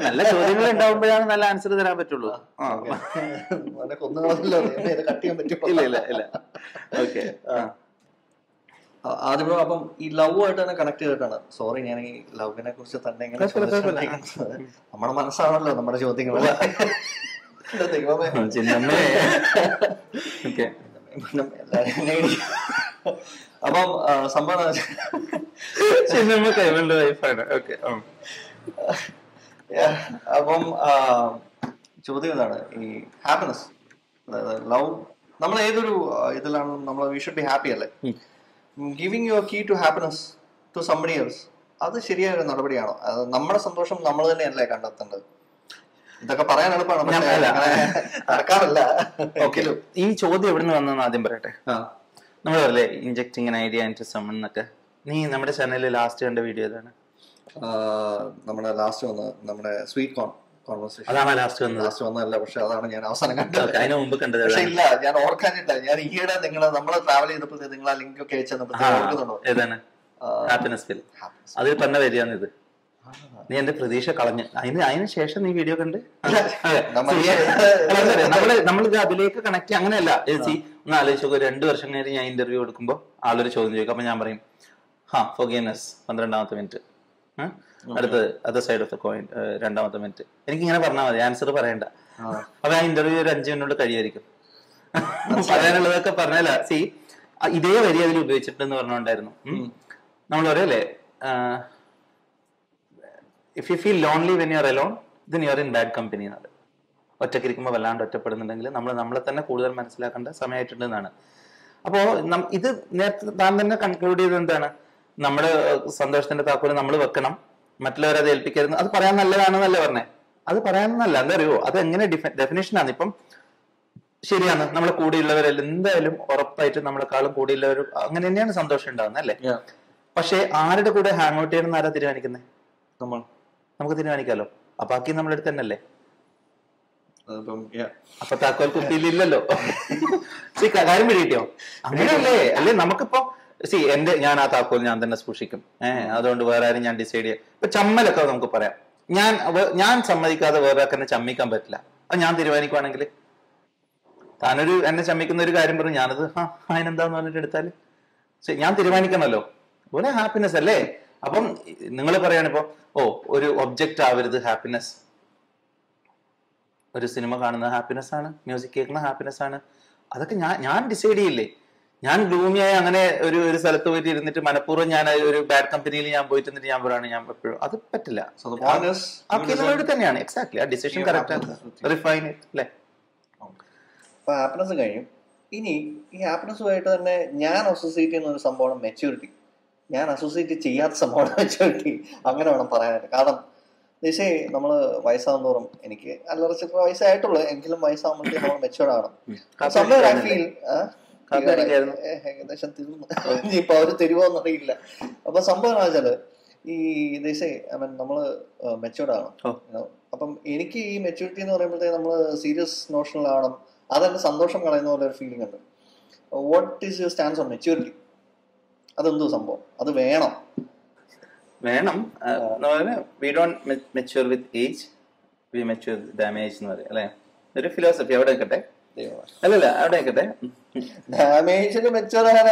Speaker 2: നല്ല ചോദ്യങ്ങൾ ഉണ്ടാവുമ്പോഴാണ് നല്ല ആൻസർ തരാൻ പറ്റുള്ളൂ. ഇല്ല ഇല്ല ഇല്ല. ഓക്കെ.
Speaker 1: ആദ്യം ബ്രോ അപ്പം ഈ ലവ് ആയിട്ട് തന്നെ കണക്ട് ചെയ്തിട്ടാണ്. സോറി ഞാൻ ഈ ലവിനെ കുറിച്ച് തന്നെ ഇങ്ങനെ. നമ്മുടെ മനസ്സാണല്ലോ നമ്മുടെ നേടി. അപ്പം സംഭവം അപ്പം ചോദ്യം ഇതാണ്. ഈ ഹാപ്പിനെസ് അതായത് ലവ് നമ്മൾ ഏതൊരു ഇതിലാണ് നമ്മൾ വി ഷുഡ് ബി ഹാപ്പി അല്ലേ? Giving your key to happiness to somebody else അത് ശരിയായ ഒരു നടപടിയാണോ? അത് നമ്മുടെ സന്തോഷം നമ്മൾ തന്നെയല്ലേ കണ്ടെത്തേണ്ടത്? ഇതൊക്കെ പറയാൻ എളുപ്പമാണ്
Speaker 2: അല്ല.
Speaker 1: നടക്കാറില്ല.
Speaker 2: ഓക്കെ ഈ ചോദ്യം എവിടെ നിന്ന് വന്നെന്ന് ആദ്യം പറയട്ടെ. നമ്മൾ പറയല്ലേ ഇൻജക്ടിങ് an ഐഡിയ എന്നൊക്കെ. നീ നമ്മുടെ ചാനലിൽ ലാസ്റ്റ് കണ്ട വീഡിയോ ഏതാണ്?
Speaker 1: നമ്മുടെ ലാസ്റ്റ് വന്ന് നമ്മുടെ സ്വീറ്റ് കോൺ കോൺവെർസേഷൻ
Speaker 2: അതാണ് ലാസ്റ്റ് വന്നത്.
Speaker 1: ലാസ്റ്റ് വന്നതല്ല പക്ഷെ അതാണ് ഞാൻ അവസാനം കണ്ടത്.
Speaker 2: അതിന് മുമ്പ് കണ്ടത്
Speaker 1: പക്ഷെ
Speaker 2: ഏതാണ്?
Speaker 1: ഇല്ല ഞാൻ ഓർക്കാനില്ല ഞാൻ ഈയിടെ നിങ്ങൾ നമ്മൾ ട്രാവൽ ചെയ്തപ്പോൾ നിങ്ങൾ ആ ലിങ്ക് ഒക്കെ
Speaker 2: ഏതാണ് ഹാപ്പിനെസ് ഫിൽ അതിൽ പറഞ്ഞ വരികയാണ് ഇത്. നീ എന്റെ പ്രതീക്ഷ കളഞ്ഞു. അതിന് അതിന് ശേഷം നീ വീഡിയോ കണ്ട്?
Speaker 1: നമ്മൾ
Speaker 2: നമ്മളിത് അതിലേക്ക് കണക്ട് അങ്ങനെയല്ല. സി ഒന്ന് ആലോചിച്ച് നോക്കുക രണ്ടു വർഷം കഴിഞ്ഞ് ഞാൻ ഇന്റർവ്യൂ കൊടുക്കുമ്പോൾ ആളൊരു ചോദ്യം ചോദിക്കും. അപ്പൊ ഞാൻ പറയും ഹാ ഫൊഗീനസ് പന്ത്രണ്ടാമത്തെ മിനിറ്റ് അടുത്തത് other side of the coin രണ്ടാമത്തെ മിനിറ്റ് എനിക്ക് ഇങ്ങനെ പറഞ്ഞാൽ മതി ആൻസർ പറയണ്ട. അപ്പൊ ആ ഇന്റർവ്യൂ ഒരു അഞ്ചു മിനിറ്റ് കഴിയായിരിക്കും. പറയാനുള്ളതൊക്കെ പറഞ്ഞല്ല സി ഇതേ വരി അതിൽ ഉപയോഗിച്ചിട്ടെന്ന് പറഞ്ഞുകൊണ്ടായിരുന്നു നമ്മൾ പറയല്ലേ if you feel lonely when you are alone then you are in bad company എന്നാണ് ഒറ്റക്കിരിക്കുമ്പോൾ വല്ലാണ്ട് ഒറ്റപ്പെടുന്നുണ്ടെങ്കിൽ നമ്മൾ നമ്മളെ തന്നെ കൂടുതൽ മനസ്സിലാക്കേണ്ട സമയമായിട്ടുണ്ടെന്നാണ്. അപ്പോൾ ഇത് നേരത്തെ താൻ തന്നെ കൺക്ലൂഡ് ചെയ്തത് എന്താണ്? നമ്മുടെ സന്തോഷത്തിന്റെ താക്കോൽ നമ്മൾ വെക്കണം. മറ്റുള്ളവരെ അത് ഏൽപ്പിക്കരുത്. അത് പറയാൻ നല്ലതാണെന്നല്ലേ പറഞ്ഞേ? അത് പറയാനല്ല എന്താ അറിയോ അത് എങ്ങനെ ഡെഫിനേഷനാണ് ഇപ്പം ശരിയാണ് നമ്മളെ കൂടെയുള്ളവരെല്ലാം എന്തായാലും ഉറപ്പായിട്ട് നമ്മളെക്കാളും കൂടെയുള്ളവർ അങ്ങനെ തന്നെയാണ് സന്തോഷം ഉണ്ടാകുന്നത് അല്ലേ? പക്ഷെ ആരുടെ കൂടെ ഹാങ് ഔട്ട് ചെയ്യണം ആരാ തീരുമാനിക്കുന്നത്
Speaker 1: നമ്മൾ.
Speaker 2: നമുക്ക് തീരുമാനിക്കാലോ? അപ്പൊ ബാക്കി നമ്മുടെ അടുത്ത് തന്നെയല്ലേ. അപ്പൊ താക്കോൽ കുപ്പിയിലില്ലല്ലോ കാര്യം പിടികിട്ടിയോ? അങ്ങനെയല്ലേ? അല്ലെ നമുക്കിപ്പോ സി എന്റെ ഞാൻ ആ താക്കോൽ ഞാൻ തന്നെ സൂക്ഷിക്കും. ഏഹ് അതുകൊണ്ട് വേറെ ആരും ഞാൻ ഡിസൈഡ് ചെയ്യാം. ഇപ്പൊ ചമ്മലൊക്കെ നമുക്ക് പറയാം. ഞാൻ ഞാൻ സമ്മതിക്കാതെ വേറെ ആക്കെന്നെ ചമ്മിക്കാൻ പറ്റില്ല. അത് ഞാൻ തീരുമാനിക്കുവാണെങ്കിൽ താനൊരു എന്നെ ചമ്മിക്കുന്ന ഒരു കാര്യം പറഞ്ഞു. ഞാനത് ആ അതിനെന്താന്ന് പറഞ്ഞിട്ട് എടുത്താൽ? ഞാൻ തീരുമാനിക്കണമല്ലോ. അതുപോലെ ഹാപ്പിനെസ് അല്ലേ? അപ്പം നിങ്ങൾ പറയാണിപ്പോ ഓ ഒരു ഒബ്ജക്റ്റ് ആവരുത് ഹാപ്പിനെസ് ഒരു സിനിമ കാണുന്ന ഹാപ്പിനെസ് ആണ് മ്യൂസിക് കേൾക്കുന്ന ഹാപ്പിനെസ് ആണ്. അതൊക്കെ ഞാൻ ഞാൻ ഡിസൈഡ് ചെയ്യില്ലേ? ഞാൻ ഗ്ലൂമിയായി അങ്ങനെ ഒരു ഒരു സ്ഥലത്ത് പോയിട്ട് ഇരുന്നിട്ട് മനഃപൂർവം ഞാൻ ഒരു ബാഡ് കമ്പനിയിൽ ഞാൻ പോയിട്ട് ഇരുന്നിട്ട് ഞാൻ പറയാണ് ഞാൻ എപ്പോഴും. അത് പറ്റില്ല. തന്നെയാണ്. എക്സാക്ട്ലി ആ ഡിസിഷൻ കറക്റ്റ്. റിഫൈൻ അല്ലേ?
Speaker 1: ഹാപ്പിനെസ് കഴിഞ്ഞു. ഇനി ഈ ഹാപ്പിനെസ്സുമായിട്ട് തന്നെ ഞാൻ അസോസിയേറ്റ് ചെയ്യുന്ന ഒരു സംഭവമാണ് മെച്യൂരിറ്റി ഞാൻ അസോസിയേറ്റ് ചെയ്യാത്ത സംഭവമാണ് മെച്യൂരിറ്റി അങ്ങനെ വേണം പറയാനായിട്ട്. കാരണം ദിശേ നമ്മൾ വയസ്സാകും തോറും എനിക്ക് അല്ലറ ചിത്ര വയസ്സായിട്ടുള്ളൂ. എങ്കിലും വയസ്സാകുമ്പോഴത്തേക്കും നമ്മൾ മെച്യൂർഡ് ആണ് സമയം ഐ ഫീൽ ഏകദേശം തീർന്നു. ഇനിയിപ്പൊ അവർ തരുവോന്നറിയില്ല. അപ്പൊ സംഭവം എന്താ വെച്ചാൽ ഈ ദേശേ ഐ മീൻ നമ്മൾ മെച്ചൂർഡ് ആണ്. അപ്പം എനിക്ക് ഈ മെച്ചൂരിറ്റി എന്ന് പറയുമ്പോഴത്തേക്ക് നമ്മൾ സീരിയസ് നോഷണൽ ആവണം. അതെന്റെ സന്തോഷം കളയുന്ന പോലെ ഒരു ഫീലിംഗ് ഉണ്ട്. What is your stance on maturity അതെന്തോ സംഭവം? അത് വേണം.
Speaker 2: വേണം. We don't mature with age we mature damage എന്ന് പറയും അല്ലെ? ഒരു ഫിലോസഫി അവിടെ നിൽക്കട്ടെ. അല്ലല്ല അവിടെ നിൽക്കട്ടെ.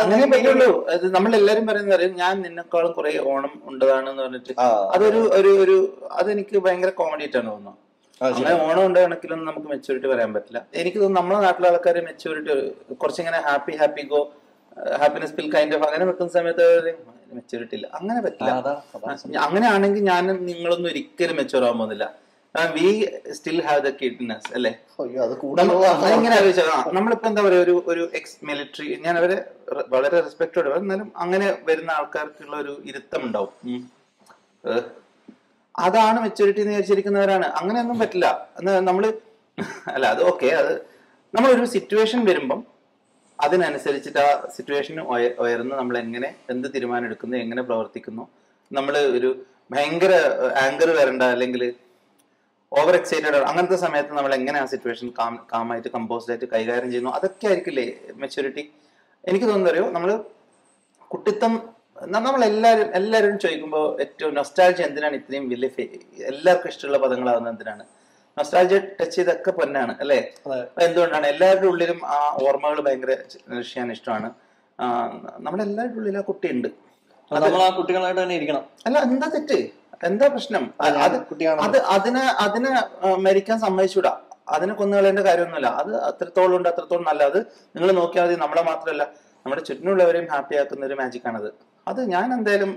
Speaker 2: അങ്ങനെ പറ്റുള്ളൂ. അത് എല്ലാരും പറയുന്ന പറയും ഞാൻ നിന്നെക്കാളും കുറെ ഓണം ഉണ്ടതാണെന്ന് പറഞ്ഞിട്ട്. അതൊരു ഒരു ഒരു അതെനിക്ക് ഭയങ്കര കോമഡി ആയിട്ടാണ് തോന്നുന്നത്. അങ്ങനെ ഓണം ഉണ്ട് കണക്കിലൊന്നും നമുക്ക് മെച്ചൂരിറ്റി പറയാൻ പറ്റില്ല. എനിക്ക് തോന്നുന്നു നമ്മളെ നാട്ടിലെ ആൾക്കാർ മെച്ചൂരിറ്റി കുറച്ചിങ്ങനെ happy happy go happiness feel kind of അങ്ങനെ വെക്കുന്ന സമയത്ത് മെച്ചൂരിറ്റി ഇല്ല. അങ്ങനെ പറ്റില്ല. അങ്ങനെയാണെങ്കിൽ ഞാനും നിങ്ങളൊന്നും ഒരിക്കലും മെച്ചൂർ ആവാൻ പോകുന്നില്ല. We still have the kiddiness അല്ലേ?
Speaker 1: അയ്യോ അത് കൂടുതലുള്ളതാണ്
Speaker 2: അതെങ്ങനെ ആലോചിച്ചാൽ നമ്മളിപ്പോ എന്താ പറയാ ഒരു ഒരു എക്സ് മിലിറ്ററി ഞാൻ അവരെ വളരെ റെസ്പെക്റ്റോടെ എന്നാലും അങ്ങനെ വരുന്ന ആൾക്കാർക്കുള്ള ഒരു ഇരുത്തം ഉണ്ടാവും. അതാണ് മെച്ചൂരിറ്റി എന്ന് വിചാരിച്ചിരിക്കുന്നവരാണ്. അങ്ങനെയൊന്നും പറ്റില്ല. നമ്മൾ അല്ല അത് ഓക്കെ അത് നമ്മളൊരു സിറ്റുവേഷൻ വരുമ്പം അതിനനുസരിച്ചിട്ട് ആ സിറ്റുവേഷൻ ഉയർന്ന് നമ്മൾ എങ്ങനെ എന്ത് തീരുമാനം എടുക്കുന്നു എങ്ങനെ പ്രവർത്തിക്കുന്നു നമ്മൾ ഒരു ഭയങ്കര ആങ്കർ വരണ്ട അല്ലെങ്കിൽ ഓവർ എക്സൈറ്റഡ് ആണ്. അങ്ങനത്തെ സമയത്ത് നമ്മൾ എങ്ങനെ ആ സിറ്റുവേഷൻ കാം കാമായിട്ട് കമ്പോസ്ഡ് ആയിട്ട് കൈകാര്യം ചെയ്യുന്നു? അതൊക്കെ ആയിരിക്കില്ലേ മെച്ചൂരിറ്റി എനിക്ക് തോന്നുന്നു അറിയോ? നമ്മൾ കുട്ടിത്തം നമ്മൾ എല്ലാവരും എല്ലാവരും ചോദിക്കുമ്പോൾ ഏറ്റവും നൊസ്റ്റാൾജി എന്തിനാണ് ഇത്രയും വലിയ എല്ലാവർക്കും ഇഷ്ടമുള്ള പദങ്ങളാവുന്നത് എന്തിനാണ്? നൊസ്റ്റാൾജി ടച്ച് ചെയ്തൊക്കെ പൊന്നാണ് അല്ലേ. എന്തുകൊണ്ടാണ്? എല്ലാവരുടെ ഉള്ളിലും ആ ഓർമ്മകൾ ഭയങ്കര ചെയ്യാൻ ഇഷ്ടമാണ്. നമ്മളെല്ലാവരുടെ ഉള്ളിൽ ആ കുട്ടിയുണ്ട്.
Speaker 1: നമ്മൾ ആ കുട്ടികളായിട്ട് തന്നെ ഇരിക്കണം.
Speaker 2: അല്ല എന്താ തെറ്റ്? എന്താ പ്രശ്നം? അത് അത് അതിനെ അതിനെ മരിക്കാൻ സമ്മതിച്ചൂടാ അതിനെ കൊന്നുകളേണ്ട കാര്യമൊന്നുമില്ല. അത് അത്രത്തോളം ഉണ്ട് അത്രത്തോളം നല്ല. അത് നിങ്ങൾ നോക്കിയാൽ മതി. നമ്മളെ മാത്രമല്ല നമ്മുടെ ചുറ്റിനുള്ളവരെയും ഹാപ്പി ആക്കുന്ന ഒരു മാജിക് ആണത്. അത് ഞാൻ എന്തായാലും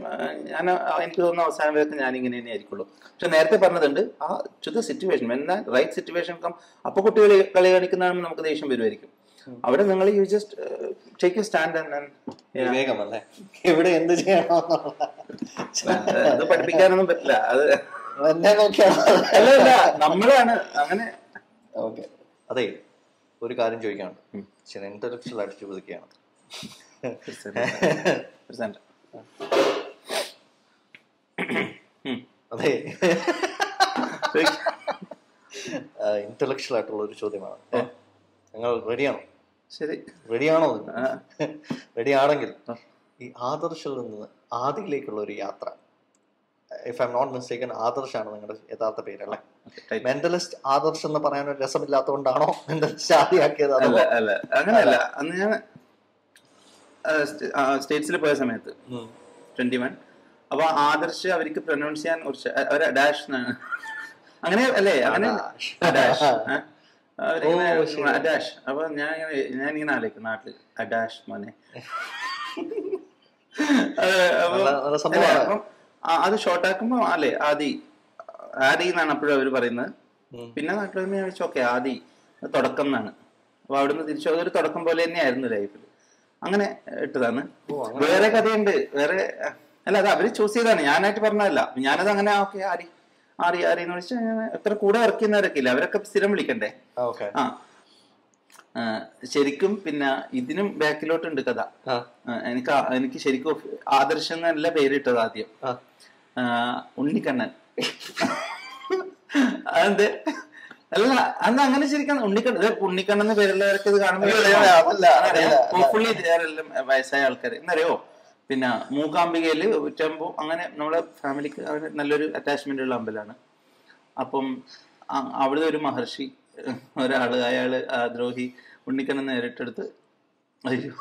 Speaker 2: ഞാൻ എനിക്ക് തോന്നുന്ന അവസാനം വരെ ഞാൻ ഇങ്ങനെ തന്നെ ആയിരിക്കുള്ളൂ. പക്ഷെ നേരത്തെ പറഞ്ഞതുണ്ട് ആ ചുത സിറ്റുവേഷൻ എന്നാൽ റൈറ്റ് സിറ്റുവേഷൻ കം അപ്പൊ കുട്ടികൾ കളി കാണിക്കുന്നതാണ് നമുക്ക് ദേഷ്യം വരുമായിരിക്കും. അവിടെ നിങ്ങൾ you just take a stand and
Speaker 1: വിവേകം അല്ലേ എവിടെ എന്ത് ചെയ്യണമെന്നുള്ള
Speaker 2: അത് പഠിപ്പിക്കാനൊന്നും പറ്റില്ല. അത്
Speaker 1: എന്നെ
Speaker 2: നോക്കിയാ നമ്മളാണ്. അങ്ങനെ.
Speaker 1: ഓക്കെ അതെ ഒരു കാര്യം ചോദിക്കാനുണ്ട്. ചില ഇന്റലക്ച്വൽ ആയിട്ട് ചോദിക്കുകയാണ്. അതെ. ഇന്റലക്ച്വൽ ആയിട്ടുള്ള ഒരു ചോദ്യമാണ്. നിങ്ങൾ റെഡിയാണോ
Speaker 2: ശരി.
Speaker 1: റെഡിയാണോ റെഡിയാണെങ്കിൽ ഈ ആദർശിൽ നിന്ന് ആദിയിലേക്കുള്ള ഒരു യാത്ര. If I M not mistaken ആദർശാണ് നിങ്ങളുടെ യഥാർത്ഥ പേര് അല്ലേ? മെന്റലിസ്റ്റ് ആദർശ് എന്ന് പറയാൻ ഒരു രസമില്ലാത്തതുകൊണ്ടാണോ മെന്റലിസ്റ്റ് ആദ്യമാക്കിയത്
Speaker 2: അല്ല അങ്ങനെയല്ല. അന്ന് ഞാൻ സ്റ്റേറ്റ്സിൽ പോയ സമയത്ത്. ട്വന്റി വൺ അപ്പൊ ആദർശ് അവർക്ക് പ്രൊനൗൺസ് ചെയ്യാൻ കുറച്ച് ഡാഷ് അങ്ങനെ അല്ലേ? അങ്ങനെ ഡാഷ് അവരിങ്ങനെ. അഡാഷ്. അപ്പൊ ഞാൻ ഞാൻ ഇങ്ങനെ ആലോചിക്കും നാട്ടിൽ. അഡാഷ് മോനെ. അത്
Speaker 1: ഷോർട്ടാക്കുമ്പോ.
Speaker 2: അല്ലേ, അപ്പം അത് ഷോർട്ട് ആക്കുമ്പോ അല്ലേ ആദി. ആദി എന്നാണ് അപ്പോഴും അവർ പറയുന്നത്. പിന്നെ നാട്ടിൽ വരുമ്പോൾ ഞാൻ വെച്ചു ഓക്കെ ആദി തുടക്കം എന്നാണ്. അപ്പൊ അവിടുന്ന് തിരിച്ചു അതൊരു തുടക്കം പോലെ തന്നെയായിരുന്നു ലൈഫിൽ അങ്ങനെ ഇട്ടതാണ്. വേറെ കഥയുണ്ട്. വേറെ അല്ല അത് അവർ ചൂസ് ചെയ്താണ് ഞാനായിട്ട് പറഞ്ഞതല്ല. ഞാനത് അങ്ങനെ ഓക്കെ ആരി ആരി ആറി എന്ന് വിളിച്ചാൽ ഞാൻ എത്ര കൂടെ വർക്ക് ചെയ്യുന്നവരൊക്കെ ഇല്ല? അവരൊക്കെ സ്ഥിരം വിളിക്കണ്ടേ? ആ ശരിക്കും പിന്നെ ഇതിനും ബാക്കിലോട്ടുണ്ട് കഥ. എനിക്ക് എനിക്ക് ശരിക്കും ആദർശം എന്നല്ല പേരിട്ടത് ആദ്യം. ഉണ്ണിക്കണ്ണൻ. അതെന്ത്? അല്ല അന്ന് അങ്ങനെ ശരിക്കും ഉണ്ണിക്കണ്ണൻ ഉണ്ണിക്കണ്ണൻ എന്ന് പേരുള്ളവരൊക്കെ ഇത് കാണുമ്പോൾ വയസ്സായ ആൾക്കാർ എന്നറിയോ പിന്നെ മൂകാംബികയിൽ ഉറ്റമ്പോ അങ്ങനെ നമ്മളെ ഫാമിലിക്ക് അങ്ങനെ നല്ലൊരു അറ്റാച്ച്മെന്റ് ഉള്ള അമ്പലമാണ്. അപ്പം അവിടുത്തെ ഒരു മഹർഷി ഒരാൾ അയാൾ ദ്രോഹി ഉണ്ണിക്കണ്ണൻ നേരിട്ടെടുത്ത് അയ്യോ.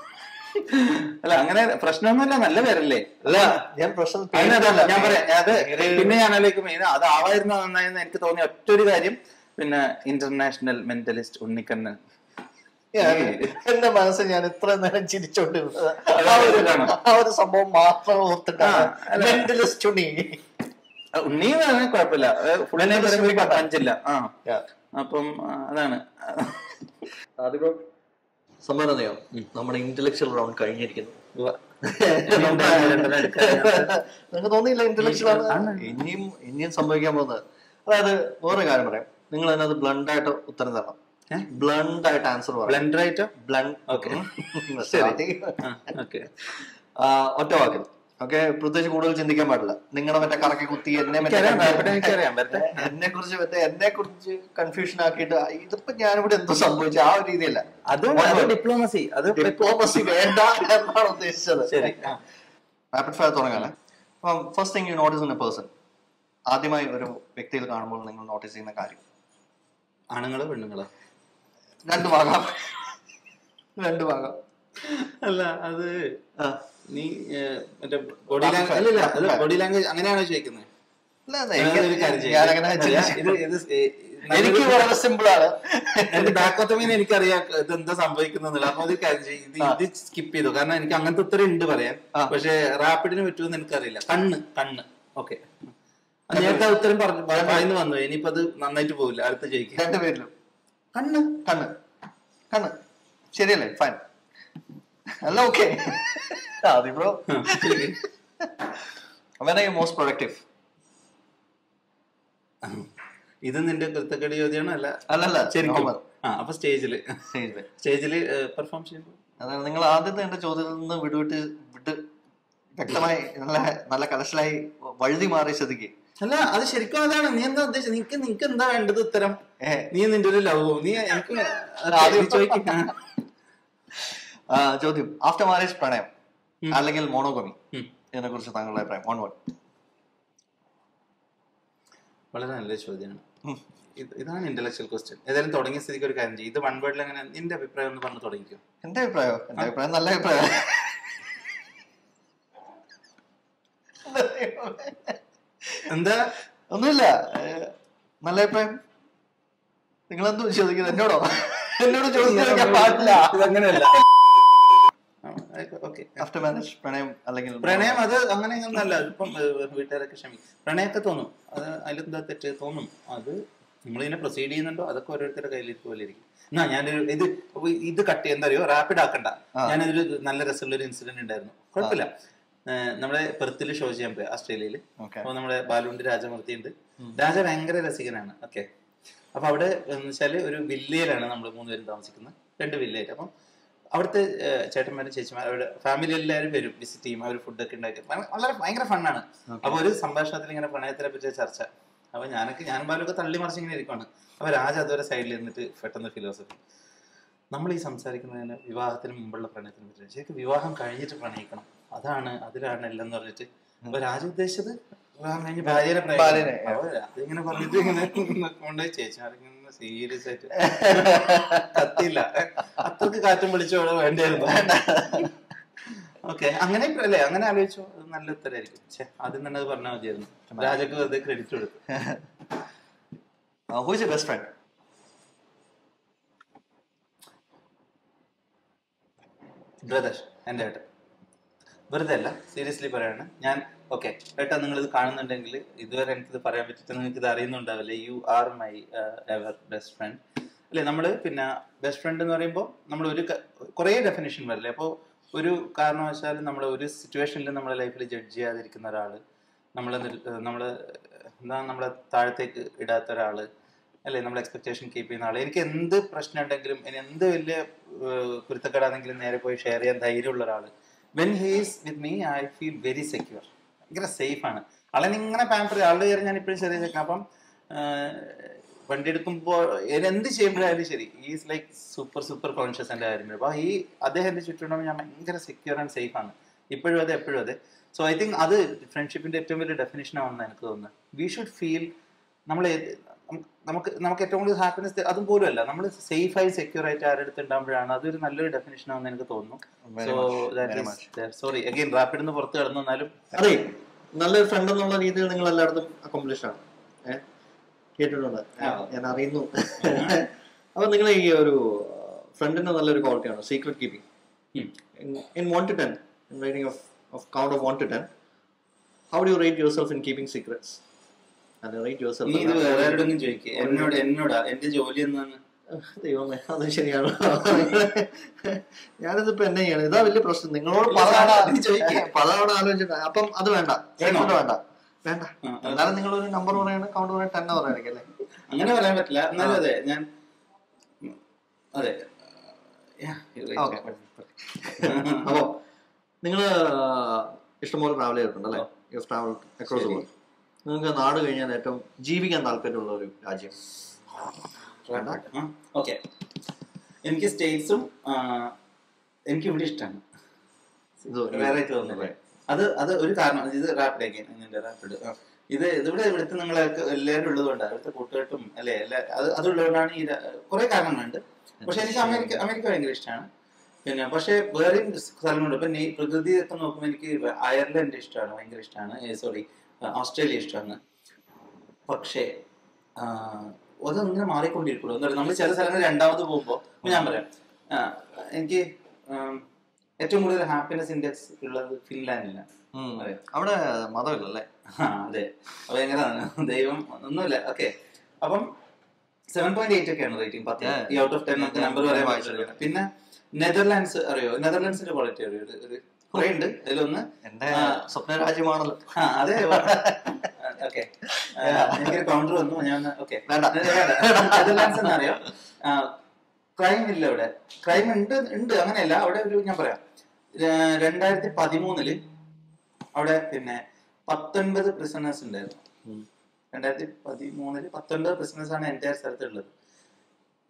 Speaker 2: അല്ല അങ്ങനെ പ്രശ്നമൊന്നുമില്ല നല്ല പേരല്ലേ?
Speaker 1: അല്ല ഞാൻ പ്രശ്നം
Speaker 2: ഞാൻ പറയാം അത് പിന്നെ ഞാൻ ആലോചിക്കും മെയിൻ അത് ആവായിരുന്നു നന്നായിരുന്നു എനിക്ക് തോന്നിയ ഒറ്റൊരു കാര്യം പിന്നെ ഇന്റർനാഷണൽ മെന്റലിസ്റ്റ് ഉണ്ണിക്കണ്ണൻ.
Speaker 1: എന്റെ മനസ്സിൽ ഞാൻ ഇത്ര നേരം ചിരിച്ചോണ്ടിരുന്നത്. ആ ഒരു
Speaker 2: ഇതാണ്.
Speaker 1: ആ ഒരു സംഭവം മാത്രം ഓർത്തിട്ടാണ്. ഉണ്ണി.
Speaker 2: ഉണ്ണി കുഴപ്പമില്ല ഫുള്ളിനെ പഞ്ചില്ല ആ. അപ്പം അതാണ്.
Speaker 1: അതിപ്പോ സമ്മാനതയോ നമ്മുടെ ഇന്റലക്ച്വൽ റൗണ്ട് കഴിഞ്ഞിരിക്കുന്നു. നിങ്ങൾക്ക് തോന്നിയില്ല ഇന്റലക്ച്വൽ ആണ്? ഇനിയും ഇനിയും സംഭവിക്കാൻ പോകുന്നത്. അതായത് വേറെ കാര്യം പറയാം. നിങ്ങൾ അതിനകത്ത് ബ്ലണ്ട് ആയിട്ട് ഉത്തരം തരണം. ബ്ലണ്ട് ആയിട്ട് ആൻസർ
Speaker 2: ആയിട്ടോ
Speaker 1: ബ്ലണ്ട്. ശരി.
Speaker 2: ഓക്കെ
Speaker 1: ഒറ്റ വാക്കിൽ. ഓക്കെ പ്രത്യേകിച്ച് കൂടുതൽ ചിന്തിക്കാൻ പാടില്ല. നിങ്ങളുടെ മറ്റേ കറക്കി കുത്തി എന്നെ എന്നെ കുറിച്ച് മറ്റേ എന്നെ കുറിച്ച് കൺഫ്യൂഷൻ ആക്കിയിട്ട് ഇതിപ്പോ ഞാനിവിടെ എന്തോ സംഭവിച്ചു? ആ ഒരു രീതിയല്ല.
Speaker 2: അത് ഡിപ്ലോമസി അത്
Speaker 1: ഡിപ്ലോമസി വേണ്ട എന്നാണ് ഉദ്ദേശിച്ചത്.
Speaker 2: ശരി.
Speaker 1: റാപ്പിഡ് ഫയർ തുടങ്ങാല്ലേ? അപ്പം first thing you notice in a person ആദ്യമായി ഒരു വ്യക്തിയിൽ കാണുമ്പോൾ നിങ്ങൾ നോട്ടീസ് ചെയ്യുന്ന കാര്യം.
Speaker 2: ആണുങ്ങളോ പെണ്ണുങ്ങളോ?
Speaker 1: രണ്ടുമാകാം രണ്ട് ഭാഗം.
Speaker 2: അല്ല അത് നീ മറ്റേ ബോഡി ലാംഗ്വേജ് ബോഡി ലാംഗ്വേജ് അങ്ങനെയാണോ ചോദിക്കുന്നത്
Speaker 1: എനിക്ക് വളരെ സിമ്പിൾ ആണ്.
Speaker 2: എന്റെ എനിക്ക് എനിക്കറിയാം ഇത് എന്താ സംഭവിക്കുന്നില്ല അപ്പൊ ഒരു കാര്യം. ഇത് സ്കിപ്പ് ചെയ്തു? കാരണം എനിക്ക് അങ്ങനത്തെ ഉത്തരം ഉണ്ട് പറയാൻ. പക്ഷെ റാപ്പിഡിന് പറ്റുമെന്ന് എനിക്കറിയില്ല. കണ്ണ് കണ്ണ്. ഓക്കെ. നേരത്തെ ഉത്തരം പറഞ്ഞു പറയുന്നു വന്നു. ഇനിയിപ്പോ അത് നന്നായിട്ട് പോവില്ല. അടുത്ത ചോദിക്കാം
Speaker 1: രണ്ടുപേരിലും
Speaker 2: കണ്ണ്.
Speaker 1: കണ്ണ്. കണ്ണ്. ശരിയല്ലേ? ഫൈൻ അല്ല okay bro when most productive
Speaker 2: ഇത് നിന്റെ കൃത്യക്കടി ചോദ്യമാണ് അല്ല?
Speaker 1: അല്ലല്ല
Speaker 2: ശരിക്കും. ആ അപ്പൊ സ്റ്റേജിൽ
Speaker 1: സ്റ്റേജിൽ
Speaker 2: സ്റ്റേജിൽ പെർഫോം ചെയ്യുമ്പോൾ
Speaker 1: അതാണ് നിങ്ങൾ ആദ്യത്തെ എന്റെ ചോദ്യത്തിൽ നിന്ന് വിടുവിട്ട് വിട്ട് വ്യക്തമായി നല്ല നല്ല കലശലായി വഴുതി മാറി ശ്രദ്ധിക്കുക
Speaker 2: അല്ല അത് ശരിക്കും അതാണ്. നീ എന്താ ഉദ്ദേശിച്ചത്? നിനക്ക് നിനക്ക് എന്താ വേണ്ടത് ഉത്തരം? നീ നിന്റെ ഒരു ലവ് നീ എനിക്ക്
Speaker 1: ചോദ്യം. ആഫ്റ്റർ മാരേജ് പ്രണയം. അല്ലെങ്കിൽ മോണോഗമി. ഇതിനെ കുറിച്ച് താങ്കളുടെ അഭിപ്രായം. വൺ വോട്ട്
Speaker 2: വളരെ നല്ല ചോദ്യമാണ്. ഇത് ഇതാണ് ഇന്റലക്ച്വൽ ക്വസ്റ്റ്യൻ ഏതായാലും തുടങ്ങിയ സ്ഥിതിക്ക് ഒരു കാര്യം ചെയ്യും. ഇത് വൺ വേർഡിൽ എങ്ങനെ നിന്റെ അഭിപ്രായം ഒന്ന് പറഞ്ഞു തുടങ്ങിക്കോ.
Speaker 1: എന്റെ അഭിപ്രായം എന്റെ അഭിപ്രായം നല്ല അഭിപ്രായം.
Speaker 2: എന്താ?
Speaker 1: ഒന്നുമില്ല. നല്ല അഭിപ്രായം. നിങ്ങൾ എന്തോ ചോദിക്കുന്നത് എന്നോടോ എന്നോട് ചോദിക്കാൻ പാടില്ല.
Speaker 2: ഇതങ്ങനെയല്ല. ഓക്കെ.
Speaker 1: ആഫ്റ്റർ മാരേജ് പ്രണയം അല്ലെങ്കിൽ
Speaker 2: പ്രണയം അത് അങ്ങനെ ഒന്നല്ല ഇപ്പം വീട്ടുകാരൊക്കെ ക്ഷമി പ്രണയമൊക്കെ തോന്നും. അത് അതിലെന്താ തെറ്റ്? തോന്നും. അത് നമ്മളിങ്ങനെ പ്രൊസീഡ് ചെയ്യുന്നുണ്ടോ? അതൊക്കെ ഓരോരുത്തരുടെ കയ്യിലിരിക്കും പോലെ ഇരിക്കും എന്നാ ഞാനൊരു ഇത് ഇത് കട്ട് എന്താ അറിയോ? റാപ്പിഡ് ആക്കണ്ട. ഞാനൊരു നല്ല രസമുള്ള ഒരു ഇൻസിഡന്റ് ഉണ്ടായിരുന്നു. കുഴപ്പമില്ല. നമ്മളെ പെർത്തിൽ ഷോ ചെയ്യാൻ പോയി ഓസ്ട്രേലിയയിൽ അപ്പൊ നമ്മുടെ ബാലുണ്ട് രാജമൂർത്തി ഉണ്ട് രാജ ഭയങ്കര രസികനാണ്. ഓക്കെ. അപ്പൊ അവിടെ എന്ന് വെച്ചാൽ ഒരു വില്ലയിലാണ് നമ്മൾ മൂന്നുപേരും താമസിക്കുന്നത്. രണ്ട് വില്ലയിൽ അപ്പം അവിടുത്തെ ചേട്ടന്മാരും ചേച്ചിമാരും അവരുടെ ഫാമിലി എല്ലാവരും വരും വിസിറ്റ് ചെയ്യും അവർ ഫുഡൊക്കെ ഉണ്ടാക്കി. വളരെ ഭയങ്കര ഫണ്ണാണ് അപ്പൊ ഒരു സംഭാഷണത്തിൽ ഇങ്ങനെ പ്രണയത്തിനെ പറ്റിയ ചർച്ച. അപ്പൊ ഞാനൊക്കെ ഞാനും ബാലൊക്കെ തള്ളി മറിച്ച് ഇങ്ങനെ ഇരിക്കുവാണ്. അപ്പൊ രാജ അതുവരെ സൈഡിൽ നിന്നിട്ട് പെട്ടെന്ന് ഫിലോസഫി നമ്മൾ ഈ സംസാരിക്കുന്നതിന് വിവാഹത്തിന് മുമ്പുള്ള പ്രണയത്തിനെ പറ്റി ശരിക്കും വിവാഹം കഴിഞ്ഞിട്ട് പ്രണയിക്കണം. അതാണ് അതിലാണ് എല്ലാം എന്ന് പറഞ്ഞിട്ട്. അപ്പൊ രാജ ഉദ്ദേശിച്ചത് പറഞ്ഞിട്ട് ഇങ്ങനെ ചേച്ചിമാരിങ്ങനെ സീരിയസ് ആയിട്ട് അത്രയ്ക്ക് കാറ്റും വിളിച്ചോടെ വേണ്ടായിരുന്നു. ഓക്കെ അങ്ങനെ അല്ലേ? അങ്ങനെ ആലോചിച്ചോ? അത് നല്ല ഉത്തരമായിരിക്കും ഛെ, ആദ്യം തന്നെ അത് പറഞ്ഞാൽ മതിയായിരുന്നു. രാജക്ക് വെറുതെ ക്രെഡിറ്റ് കൊടുത്തു.
Speaker 1: ബെസ്റ്റ് ഫ്രണ്ട്
Speaker 2: ബ്രദർ എന്റെ ഏട്ടൻ. വെറുതെ അല്ല സീരിയസ്ലി പറയാണ്. ഞാൻ ഓക്കെ ഏട്ടാ നിങ്ങൾ ഇത് കാണുന്നുണ്ടെങ്കിൽ ഇതുവരെ എനിക്കിത് പറയാൻ പറ്റിയിട്ട് നിങ്ങൾക്ക് ഇത് അറിയുന്നുണ്ടാവില്ല you are my ever best friend അല്ലേ നമ്മൾ പിന്നെ ബെസ്റ്റ് ഫ്രണ്ട് എന്ന് പറയുമ്പോൾ നമ്മൾ ഒരു കുറേ ഡെഫിനേഷൻ വരില്ലേ അപ്പോൾ ഒരു കാരണവശാലും നമ്മൾ ഒരു സിറ്റുവേഷനിൽ നമ്മളെ ലൈഫിൽ ജഡ്ജ് ചെയ്യാതിരിക്കുന്ന ഒരാൾ നമ്മൾ നമ്മൾ എന്താ നമ്മളെ താഴത്തേക്ക് ഇടാത്ത ഒരാൾ അല്ലേ നമ്മൾ എക്സ്പെക്ടേഷൻ കീപ്പ് ചെയ്യുന്ന ആൾ എനിക്ക് എന്ത് പ്രശ്നം ഉണ്ടെങ്കിലും ഇനി എന്ത് വലിയ കുരുത്തക്കേടാണെങ്കിലും നേരെ പോയി ഷെയർ ചെയ്യാൻ ധൈര്യമുള്ള ഒരാൾ when he's with me I feel very secure ഭയങ്കര സേഫ് ആണ്. ആളെ ഇങ്ങനെ പാമ്പർ ആളുടെ കയറി ഞാൻ ഇപ്പോഴും ചെറിയ ചെക്കാം അപ്പം വണ്ടി എടുക്കുമ്പോൾ എന്ത് ചെയ്യുമ്പോഴായാലും ശരി is like super super conscious എന്റെ കാര്യം അപ്പോൾ ഈ അദ്ദേഹത്തിന്റെ ചുറ്റുണ്ടാകുമ്പോൾ ഞാൻ ഭയങ്കര സെക്യൂർ ആൻഡ് സേഫ് ആണ്. ഇപ്പോഴും അതെ എപ്പോഴും അതെ. സോ ഐ തിങ്ക് അത് ഫ്രണ്ട്ഷിപ്പിന്റെ ഏറ്റവും വലിയ ഡെഫിനേഷൻ ആണെന്ന് എനിക്ക് തോന്നുന്നത്. വി ഷുഡ് ഫീൽ നമ്മൾ നമുക്ക് നമുക്ക് ഏറ്റവും കൂടുതൽ ഹാപ്പിനെസ് അതും പോലും അല്ല. നമ്മൾ സേഫ് ആയി സെക്യൂർ ആയിട്ട് ആരുടെ അടുത്ത് ഉണ്ടാകുമ്പോഴാണ് അതൊരു നല്ലൊരു ഡെഫിനേഷൻ ആണെന്ന് എനിക്ക് തോന്നുന്നു. സോറി അഗൈൻ റാപ്പിഡ് നിന്ന് പുറത്ത് കടന്നു എന്നാലും
Speaker 1: അതെ നല്ലൊരു ഫ്രണ്ട് എന്നുള്ള രീതിയിൽ നിങ്ങൾ എല്ലായിടത്തും അക്കോംപ്ലിഷ് ആണ്. കേട്ടിട്ടുണ്ട്. ഞാൻ അറിയുന്നു. അപ്പൊ നിങ്ങൾ ഈ ഒരു ഫ്രണ്ടിന്റെ നല്ലൊരു ക്വാളിറ്റിയാണ് secret keeping in one to ten in rating of of count of one to ten how do you rate yourself in keeping secrets അല്ല റേറ്റ് യുവർ
Speaker 2: നീ ഇത്
Speaker 1: സെൽഫ്
Speaker 2: വേറെ ആരോടെങ്കിലും ചോദിക്കുക എന്നോട് എന്നോടാ? എന്റെ ജോലി എന്നാണ്
Speaker 1: ദൈവമേ അത് ശരിയാണ്? ഞാനിതിപ്പോ എന്നെ ചെയ്യണം. ഇതാ വലിയ പ്രശ്നം. നിങ്ങളോട്
Speaker 2: പല
Speaker 1: പലതവണ
Speaker 2: ഇത്.
Speaker 1: പലതവണ ആലോചിച്ചിട്ട്. അപ്പം അത് വേണ്ട.
Speaker 2: വേണോ?
Speaker 1: വേണ്ട. വേണ്ട. എന്നാലും നിങ്ങൾ ഒരു നമ്പർ പറയണ കൗണ്ട് പറയണ ടെന്നെ പറയണെങ്കിൽ അല്ലേ?
Speaker 2: അങ്ങനെ പറയാൻ പറ്റില്ല. എന്നാലും അതെ ഞാൻ അതെ.
Speaker 1: അപ്പൊ നിങ്ങൾ ഇഷ്ടംപോലെ ട്രാവൽ ചെയ്തിട്ടുണ്ട് അല്ലേ? ട്രാവൽ അക്രോസ് നിങ്ങൾക്ക് നാട് കഴിഞ്ഞാൽ ഏറ്റവും ജീവിക്കാൻ താല്പര്യമുള്ള ഒരു രാജ്യം.
Speaker 2: ഓക്കെ. എനിക്ക് സ്റ്റേറ്റ്സും എനിക്ക് ഇവിടെ ഇഷ്ടമാണ് അത് അത് ഒരു കാരണം. ഇത് റാപ്പിഡ് നിന്റെ റാപ്പിഡ് ഇത് ഇതിവിടെ ഇവിടുത്തെ നിങ്ങളൊക്കെ എല്ലാവരും ഉള്ളതുകൊണ്ട്. അവിടുത്തെ കൂട്ടുകെട്ടും അല്ലെ എല്ലാ അത് അതുള്ളതുകൊണ്ടാണ് ഈ കുറെ കാരണങ്ങളുണ്ട്. പക്ഷെ എനിക്ക് അമേരിക്ക അമേരിക്ക ഭയങ്കര ഇഷ്ടമാണ് പിന്നെ പക്ഷെ വേറെയും സ്ഥലങ്ങളുണ്ട്. ഇപ്പൊ പ്രകൃതി ഒക്കെ നോക്കുമ്പോൾ എനിക്ക് അയർലൻഡ് ഇഷ്ടമാണ് ഭയങ്കര ഇഷ്ടമാണ് സോറി ഓസ്ട്രേലിയ ഇഷ്ടമാണ്. പക്ഷേ അതങ്ങനെ മാറിക്കൊണ്ടിരിക്കുള്ളൂ. എന്താ പറയുക നമ്മൾ ചില സ്ഥലങ്ങൾ രണ്ടാമത് പോകുമ്പോൾ ഞാൻ പറയാം. എനിക്ക് ഏറ്റവും കൂടുതൽ ഹാപ്പിനെസ് ഇൻഡെക്സ് ഉള്ളത് ഫിൻലാൻഡിലാണ്.
Speaker 1: അവിടെ മതമില്ലല്ലേ?
Speaker 2: അതെ. അപ്പൊ എങ്ങനെയാണ്? ദൈവം ഒന്നുമില്ല. ഓക്കെ. അപ്പം സെവൻ പോയിന്റ് എയ്റ്റ് ഒക്കെയാണ് റേറ്റിംഗ് പത്ത്. ഈ ഔട്ട് ഓഫ് ടെൻ നമുക്ക് നമ്പർ വരെ വായിച്ചെടുക്കണം പിന്നെ നെതർലാൻഡ്സ് അറിയോ? നെതർലാൻഡ്സിന്റെ ക്വാളിറ്റി അറിയോ? ഒരു കുറെ ഉണ്ട് അതിലൊന്ന്
Speaker 1: എന്റെ
Speaker 2: ആ.
Speaker 1: സ്വപ്ന രാജ്യമാണല്ലോ
Speaker 2: ആ അതെ ഓക്കെ. എനിക്കൊരു കൗണ്ടർ വന്നു. ഞാൻ ഓക്കെ. എന്നറിയാം ക്രൈം ഇല്ല അവിടെ ക്രൈം ഉണ്ട് ഉണ്ട്. അങ്ങനെയല്ല. അവിടെ ഒരു ഞാൻ പറയാം. രണ്ടായിരത്തി പതിമൂന്നിൽ അവിടെ പിന്നെ പത്തൊൻപത് പ്രിസണേഴ്സ് ഉണ്ടായിരുന്നു. രണ്ടായിരത്തി പതിമൂന്നിൽ പത്തൊൻപത് പ്രിസണേഴ്സ് ആണ് എന്റെ സ്ഥലത്തുള്ളത്.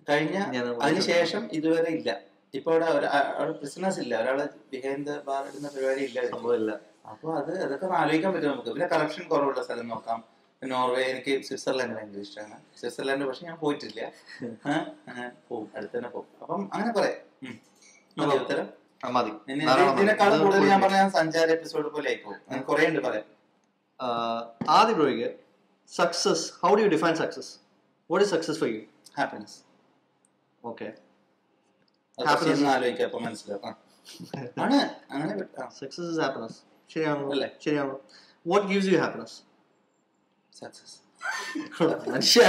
Speaker 2: കഴിഞ്ഞ അതിനുശേഷം ഇതുവരെ ഇല്ല. ഇപ്പൊ അവിടെ അവിടെ പ്രിസണേഴ്സ് ഇല്ല. ഒരാളെ ബിഹൈൻഡ് ദ ബാർ ഇടുന്ന പരിപാടി ഇല്ല.
Speaker 1: സംഭവമില്ല.
Speaker 2: അപ്പൊ അത് അതൊക്കെ ആലോചിക്കാൻ പറ്റും നമുക്ക്. പിന്നെ കറപ്ഷൻ കുറവുള്ള സ്ഥലം നോക്കാം. നോർവേ എനിക്ക് സ്വിറ്റ്സർലാൻഡ് ഭയങ്കര ഇഷ്ടമാണ് സ്വിറ്റ്സർലാൻഡ് പക്ഷെ ഞാൻ പോയിട്ടില്ല. പോകും പോവും. അടുത്ത് തന്നെ പോകും അപ്പം അങ്ങനെ. മതി ഉത്തരം.
Speaker 1: ആ, മതി.
Speaker 2: ഇനി
Speaker 1: ധാരാളം മതി.
Speaker 2: ഇതിനേക്കാളും
Speaker 1: ഇത്
Speaker 2: കൂടുതൽ ഞാൻ പറഞ്ഞ സഞ്ചാര എപ്പിസോഡ് പോലെ കുറെ ഉണ്ട് പറയാം
Speaker 1: ആദ്യം success how do you define success what is success for you
Speaker 2: happiness
Speaker 1: okay
Speaker 2: ആലോചിക്കാം അപ്പൊ മനസ്സിലാവും ആ. ആണ് അങ്ങനെ പറ്റ-
Speaker 1: സക്സസ് ഇസ് ഹാപ്പിനെസ് ശരിയാണോ?
Speaker 2: അല്ലേ?
Speaker 1: ശരിയാണോ? What gives you happiness
Speaker 2: success
Speaker 1: മനുഷ്യ.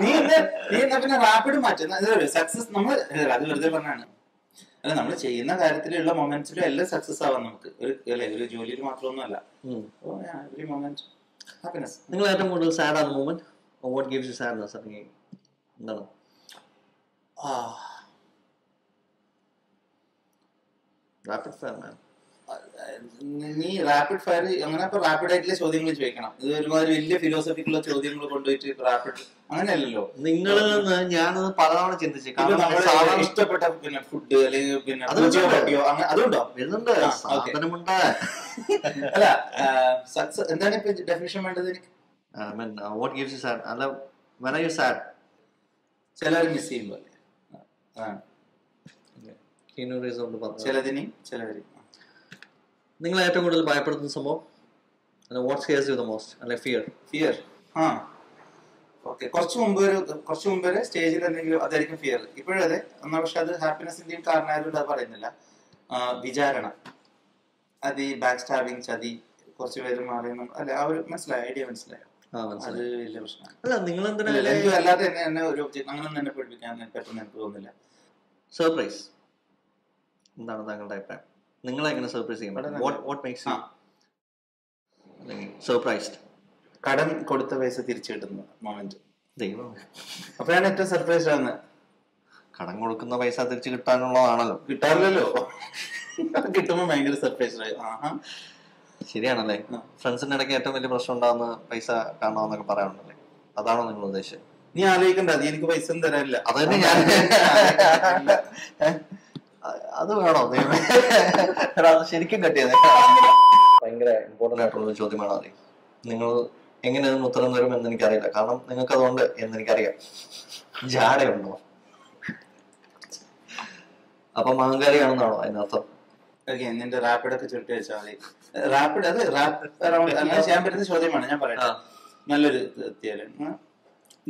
Speaker 2: നീ ഇന്ന് നീ എന്നാ പിന്നെ റാപ്പിഡ് മാറ്റുന്ന സക്സസ് നമ്മൾ അത് വെറുതെ പറഞ്ഞാണ് അല്ല നമ്മൾ ചെയ്യുന്ന കാര്യത്തിലുള്ള മൊമെന്റ്സിലും എല്ലാം സക്സസ് ആവാം നമുക്ക്. ഒരു അല്ലെ ഒരു ജോലിയിൽ മാത്രമൊന്നുമല്ല. എവറി മൊമെന്റ് ഹാപ്പിനെസ്
Speaker 1: നിങ്ങൾ ഏറ്റവും കൂടുതൽ സാഡ് ആണ് moment what gives you sadness അല്ലെങ്കിൽ എന്താണ്? റാപ്പിഡ് ഫയർ മാം
Speaker 2: നീ റാപ്പിഡ് ഫയർ അങ്ങനെ ഇപ്പൊ റാപ്പിഡ് ആയിട്ടുള്ള ചോദ്യങ്ങൾ ചോദിക്കണം. ഇത് ഒരുമാതിരി വലിയ ഫിലോസഫിക്കുള്ള ചോദ്യങ്ങൾ കൊണ്ടുപോയിട്ട് റാപ്പിഡ് അങ്ങനെയല്ലല്ലോ.
Speaker 1: നിന്ന് ഞാനത് പലതവണ ചിന്തിച്ചു. കാരണം
Speaker 2: ഇഷ്ടപ്പെട്ട പിന്നെ ഫുഡ് അല്ലെങ്കിൽ പിന്നെ അതുണ്ടോ?
Speaker 1: വരുന്നുണ്ട്. സാധനമുണ്ട്.
Speaker 2: അല്ല സക്സസ് എന്താണ് ഇപ്പൊ ഡെഫിനിഷൻ വേണ്ടത് എനിക്ക്?
Speaker 1: വാട്ട് ഗിവ്സ് യു സാഡ് അല്ല വെൻ ആർ യു സാഡ്
Speaker 2: ചിലർ മിസ് ചെയ്യുമ്പോൾ അതാണ്
Speaker 1: ഹീനോ റീസൺ കൊണ്ട് പറഞ്ഞു
Speaker 2: ചിലതിനെയും ചിലവരെയും
Speaker 1: നിങ്ങൾ ഏറ്റവും കൂടുതൽ ഭയപ്പെടുന്ന സംഭവം? What's scares you the most അല്ലെ ഫിയർ
Speaker 2: ഫിയർ ആ. ഓക്കെ കുറച്ച് മുമ്പ് ഒരു കുറച്ച് മുമ്പ് വരെ സ്റ്റേജിൽ എന്തെങ്കിലും അതായിരിക്കും ഫിയർ ഇപ്പോഴത്തെ അതെ. എന്നാൽ പക്ഷെ അത് ഹാപ്പിനെസിന്റെയും കാരണമായതുകൊണ്ട് അത് പറയുന്നില്ല. വിചാരണ. അത് ഈ ബാക്ക് സ്റ്റാബിങ് ചതി കുറച്ച് പേര് മാറി അല്ല ആ ഒരു മനസ്സിലായി? ഐഡിയ മനസ്സിലായോ? അത് വലിയ പ്രശ്നമാണ്. അല്ലാതെ എന്നെ ഒരു ഒബ്ജക്ട് അങ്ങനെ തന്നെ പഠിപ്പിക്കാൻ പെട്ടെന്ന് എനിക്ക് തോന്നുന്നില്ല.
Speaker 1: സർപ്രൈസ് എന്താണ് താങ്കളുടെ അഭിപ്രായം? നിങ്ങളെ എങ്ങനെ സർപ്രൈസ് ചെയ്യും
Speaker 2: വളരെ
Speaker 1: വാട്ട് വാട്ട് മേക്സ് സർപ്രൈസ്ഡ്
Speaker 2: കടം കൊടുത്ത പൈസ തിരിച്ചു കിട്ടുന്ന മൊമെന്റ്
Speaker 1: ദൈവം
Speaker 2: അപ്പോഴാണ് ഏറ്റവും സർപ്രൈസ്ഡ് ആണ്
Speaker 1: കടം കൊടുക്കുന്ന പൈസ തിരിച്ചു കിട്ടാനുള്ളതാണല്ലോ.
Speaker 2: കിട്ടാറില്ലല്ലോ. കിട്ടുമ്പോ ഭയങ്കര സർപ്രൈസ്ഡ് ആയി. ആഹാ.
Speaker 1: ശരിയാണല്ലേ. ഫ്രണ്ട്സിന്റെ ഇടയ്ക്ക് ഏറ്റവും വലിയ പ്രശ്നം ഉണ്ടാകുന്ന പൈസ കാണാമെന്നൊക്കെ പറയാറുണ്ടല്ലേ അതാണോ നിങ്ങൾ ഉദ്ദേശിച്ചത്
Speaker 2: നീ ആലോചിക്കണ്ട. നീ എനിക്ക് പൈസ ഒന്നും തരാനില്ല.
Speaker 1: അത് തന്നെ ഞാൻ അത് വേണോ? അത് ശരിക്കും കട്ടിയത് ഭയങ്കര ഇമ്പോർട്ടന്റ് ആയിട്ടുള്ള ഒരു ചോദ്യമാണ് അത് നിങ്ങൾ എങ്ങനെ ഉത്തരം തരും എന്ന് എനിക്കറിയില്ല കാരണം നിങ്ങൾക്ക് അതുകൊണ്ട് എന്ന് എനിക്കറിയാം ജാടയുണ്ടോ അപ്പം അഹങ്കാരിയാണെന്നാണോ അതിനർത്ഥം?
Speaker 2: ഓക്കെ നിന്റെ റാപ്പിഡ് ഒക്കെ ചുരുട്ടി വെച്ചാൽ മതി. റാപ്പിഡ് അത് റാപ്പിഡ് അങ്ങനെ ചെയ്യാൻ പറ്റുന്ന ചോദ്യമാണ്. ഞാൻ പറയട്ടെ. നല്ലൊരു തീയൽ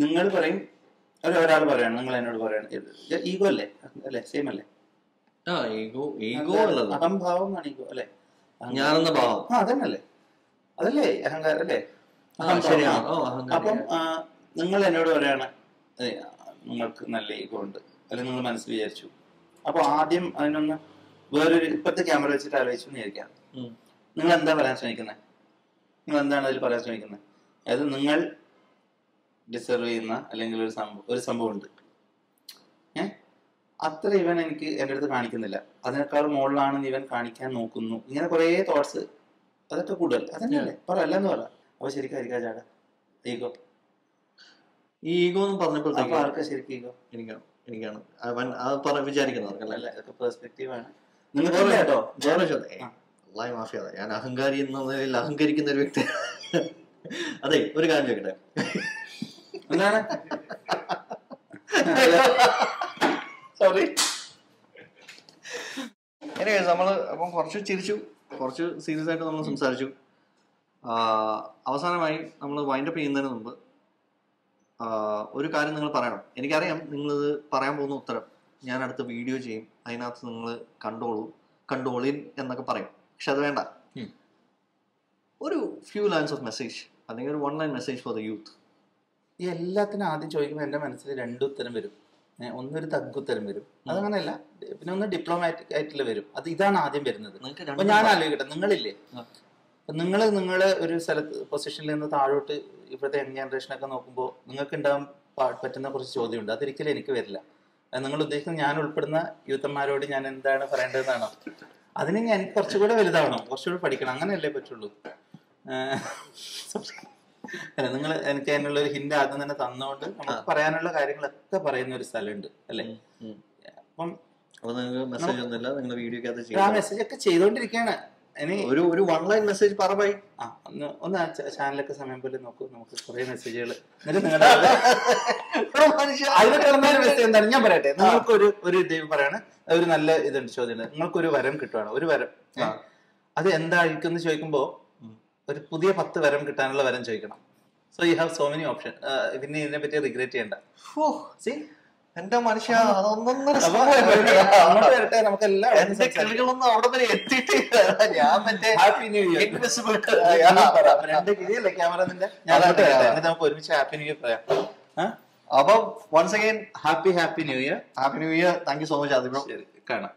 Speaker 2: നിങ്ങൾ പറയും ഒരു ഒരാൾ പറയാണ് നിങ്ങൾ എന്നോട് പറയണം. ഈഗോ അല്ലേ? അല്ലേ? സെയിം അല്ലേ?
Speaker 1: ആ ഈഗോ ഈഗോ അല്ലല്ലോ
Speaker 2: അഹംഭാവം ആണ് ഈഗോ അല്ലേ?
Speaker 1: ഞാനെന്ന ഭാവം.
Speaker 2: ആ അതന്നല്ലേ അതല്ലേ അഹങ്കാരം അല്ലേ.
Speaker 1: ശരിയാണ്.
Speaker 2: അപ്പം നിങ്ങൾ എന്നോട് പറയാണ് നിങ്ങൾക്ക് നല്ല ഈഗോ ഉണ്ട് അല്ലെങ്കിൽ നിങ്ങൾ മനസ്സിൽ വിചാരിച്ചു. അപ്പൊ ആദ്യം അതിനൊന്ന് വേറൊരു ഇപ്പത്തെ ക്യാമറ വെച്ചിട്ട് ആലോചിച്ചു വിചാരിക്കാം. നിങ്ങൾ എന്താ പറയാൻ ശ്രമിക്കുന്നത് നിങ്ങൾ എന്താണ് അതിൽ പറയാൻ ശ്രമിക്കുന്നത് അതായത് നിങ്ങൾ ഡിസർവ് ചെയ്യുന്ന അല്ലെങ്കിൽ ഒരു സംഭവം ഒരു സംഭവം ഉണ്ട്. അത്ര ഇവൻ എനിക്ക് എന്റെ അടുത്ത് കാണിക്കുന്നില്ല. അതിനേക്കാൾ മുകളിലാണെന്ന് ഇവൻ കാണിക്കാൻ നോക്കുന്നു. ഇങ്ങനെ കുറേ തോട്ട്സ് അതൊക്കെ കൂടുതൽ. അതന്നെയല്ലേ? പറ അല്ലെന്ന് പറ. അപ്പൊ ശരിക്കും ചാട ഈഗോ
Speaker 1: ഈ ഈഗോ എന്ന് പറഞ്ഞപ്പോഴത്തേക്കും
Speaker 2: ആർക്കാ ശരിക്കും ഈഗോ
Speaker 1: എനിക്കാണ്. എനിക്കാണ്. അവൻ അത് പറ വിചാരിക്കുന്നവർക്കല്ലേ
Speaker 2: അല്ല? ഇതൊക്കെ പെർസ്പെക്റ്റീവാണ് നിങ്ങൾക്ക് കേട്ടോ?
Speaker 1: വേറെ ചോദ്യം ഏയ്, അള്ളാഹി മാഫിയ. ഞാൻ അഹങ്കാരി എന്ന നിലയിൽ അഹങ്കരിക്കുന്ന ഒരു വ്യക്തി. അതെ ഒരു കാര്യം ചോദിക്കട്ടെ?
Speaker 2: എന്താണ്? സോറി
Speaker 1: നമ്മൾ നമ്മൾ അപ്പം കുറച്ച് ചിരിച്ചു. കുറച്ച് സീരിയസ് ആയിട്ട് നമ്മൾ സംസാരിച്ചു. അവസാനമായി നമ്മൾ വൈൻഡപ്പ് ചെയ്യുന്നതിന് മുമ്പ് ഒരു കാര്യം നിങ്ങൾ പറയണം. എനിക്കറിയാം നിങ്ങളിത് പറയാൻ പോകുന്ന ഉത്തരം. ഞാൻ അടുത്ത വീഡിയോ ചെയ്യും. അതിനകത്ത് നിങ്ങൾ കണ്ടോളൂ. കണ്ടോളിൻ എന്നൊക്കെ പറയും. പക്ഷെ അത് വേണ്ട. ഒരു ഫ്യൂ ലൈൻസ് ഓഫ് മെസ്സേജ് അല്ലെങ്കിൽ ഒരു one line message for the youth
Speaker 2: ഈ എല്ലാത്തിനും ആദ്യം ചോദിക്കുമ്പോൾ എന്റെ മനസ്സിൽ രണ്ടുത്തരം വരും. ഏ, ഒന്നൊരു തഗ്ഗുത്തരം വരും. അതങ്ങനെയല്ല പിന്നെ ഒന്ന് ഡിപ്ലോമാറ്റിക് ആയിട്ടുള്ള വരും. അത് ഇതാണ് ആദ്യം വരുന്നത്. അപ്പൊ ഞാൻ. ആലോചിക്കട്ടെ നിങ്ങളില്ലേ. നിങ്ങൾ നിങ്ങൾ ഒരു സ്ഥലത്ത് പൊസിഷനിൽ നിന്ന് താഴോട്ട് ഇപ്പോഴത്തെ യങ് ജനറേഷനൊക്കെ നോക്കുമ്പോൾ നിങ്ങൾക്ക് ഉണ്ടാകാൻ പറ്റുന്ന കുറച്ച് ചോദ്യമുണ്ട്. അതൊരിക്കലും എനിക്ക് വരില്ല. നിങ്ങൾ ഉദ്ദേശിക്കുന്ന ഞാൻ ഉൾപ്പെടുന്ന യൂത്തന്മാരോട് ഞാൻ എന്താണ് പറയേണ്ടതെന്നാണോ? അതിന് ഞാൻ കുറച്ചുകൂടെ വലുതാവണം. കുറച്ചുകൂടെ പഠിക്കണം. അങ്ങനെയല്ലേ പറ്റുള്ളൂ. അല്ല നിങ്ങൾ എനിക്ക് അതിനുള്ള ഒരു ഹിന്റ് ആദ്യം തന്നെ തന്നുകൊണ്ട് നമുക്ക് പറയാനുള്ള കാര്യങ്ങളൊക്കെ പറയുന്ന ഒരു സ്ഥലമുണ്ട് അല്ലെ? അപ്പം
Speaker 1: മെസ്സേജ് ഒന്നുമില്ല നിങ്ങൾ വീഡിയോ
Speaker 2: ആ മെസ്സേജ് ഒക്കെ ചെയ്തോണ്ടിരിക്കുകയാണ്. ഇനി
Speaker 1: ഒരു ഒരു വൺ ലൈൻ മെസ്സേജ് പറ
Speaker 2: ആ ഒന്ന് ഒന്ന് ചാനലൊക്കെ സമയം പോലെ നോക്കൂ നമുക്ക് കുറെ മെസ്സേജുകൾ മെസ്സേജ് എന്താണ്? ഞാൻ പറയട്ടെ. നിങ്ങൾക്ക് ഒരു ഒരു ഇത് പറയാണ്. ഒരു നല്ല ഇതുണ്ട് ചോദ്യം നിങ്ങൾക്ക് ഒരു വരം കിട്ടുവാണ്. ഒരു വരം. അത് എന്തായിരിക്കും എന്ന് ചോദിക്കുമ്പോ
Speaker 1: ഉം.
Speaker 2: ഒരു പുതിയ പത്ത് വരം കിട്ടാനുള്ള വരം ചോദിക്കണം. So you have so many option പിന്നെ ഇതിനെ പറ്റി റിഗ്രറ്റ് ചെയ്യണ്ട. സി
Speaker 1: എന്റെ മനുഷ്യ.
Speaker 2: അങ്ങോട്ട് വരട്ടെ നമുക്ക് എല്ലാം
Speaker 1: എന്റെ കിളികളൊന്നും അവിടെ വരെ എത്തിയിട്ടില്ല. ഞാൻ മറ്റേ
Speaker 2: ഹാപ്പി ന്യൂ ഇയർ
Speaker 1: ഇൻവിസിബിൾ
Speaker 2: രണ്ട് കിഴിയല്ലേ ക്യാമറ നിന്റെ ഞാൻ. നമുക്ക് ഒരുമിച്ച് ഹാപ്പി ന്യൂ ഇയർ പറയാം.
Speaker 1: അപ്പം once again
Speaker 2: happy happy new year
Speaker 1: happy new year thank you so much
Speaker 2: ശരി കാണാം.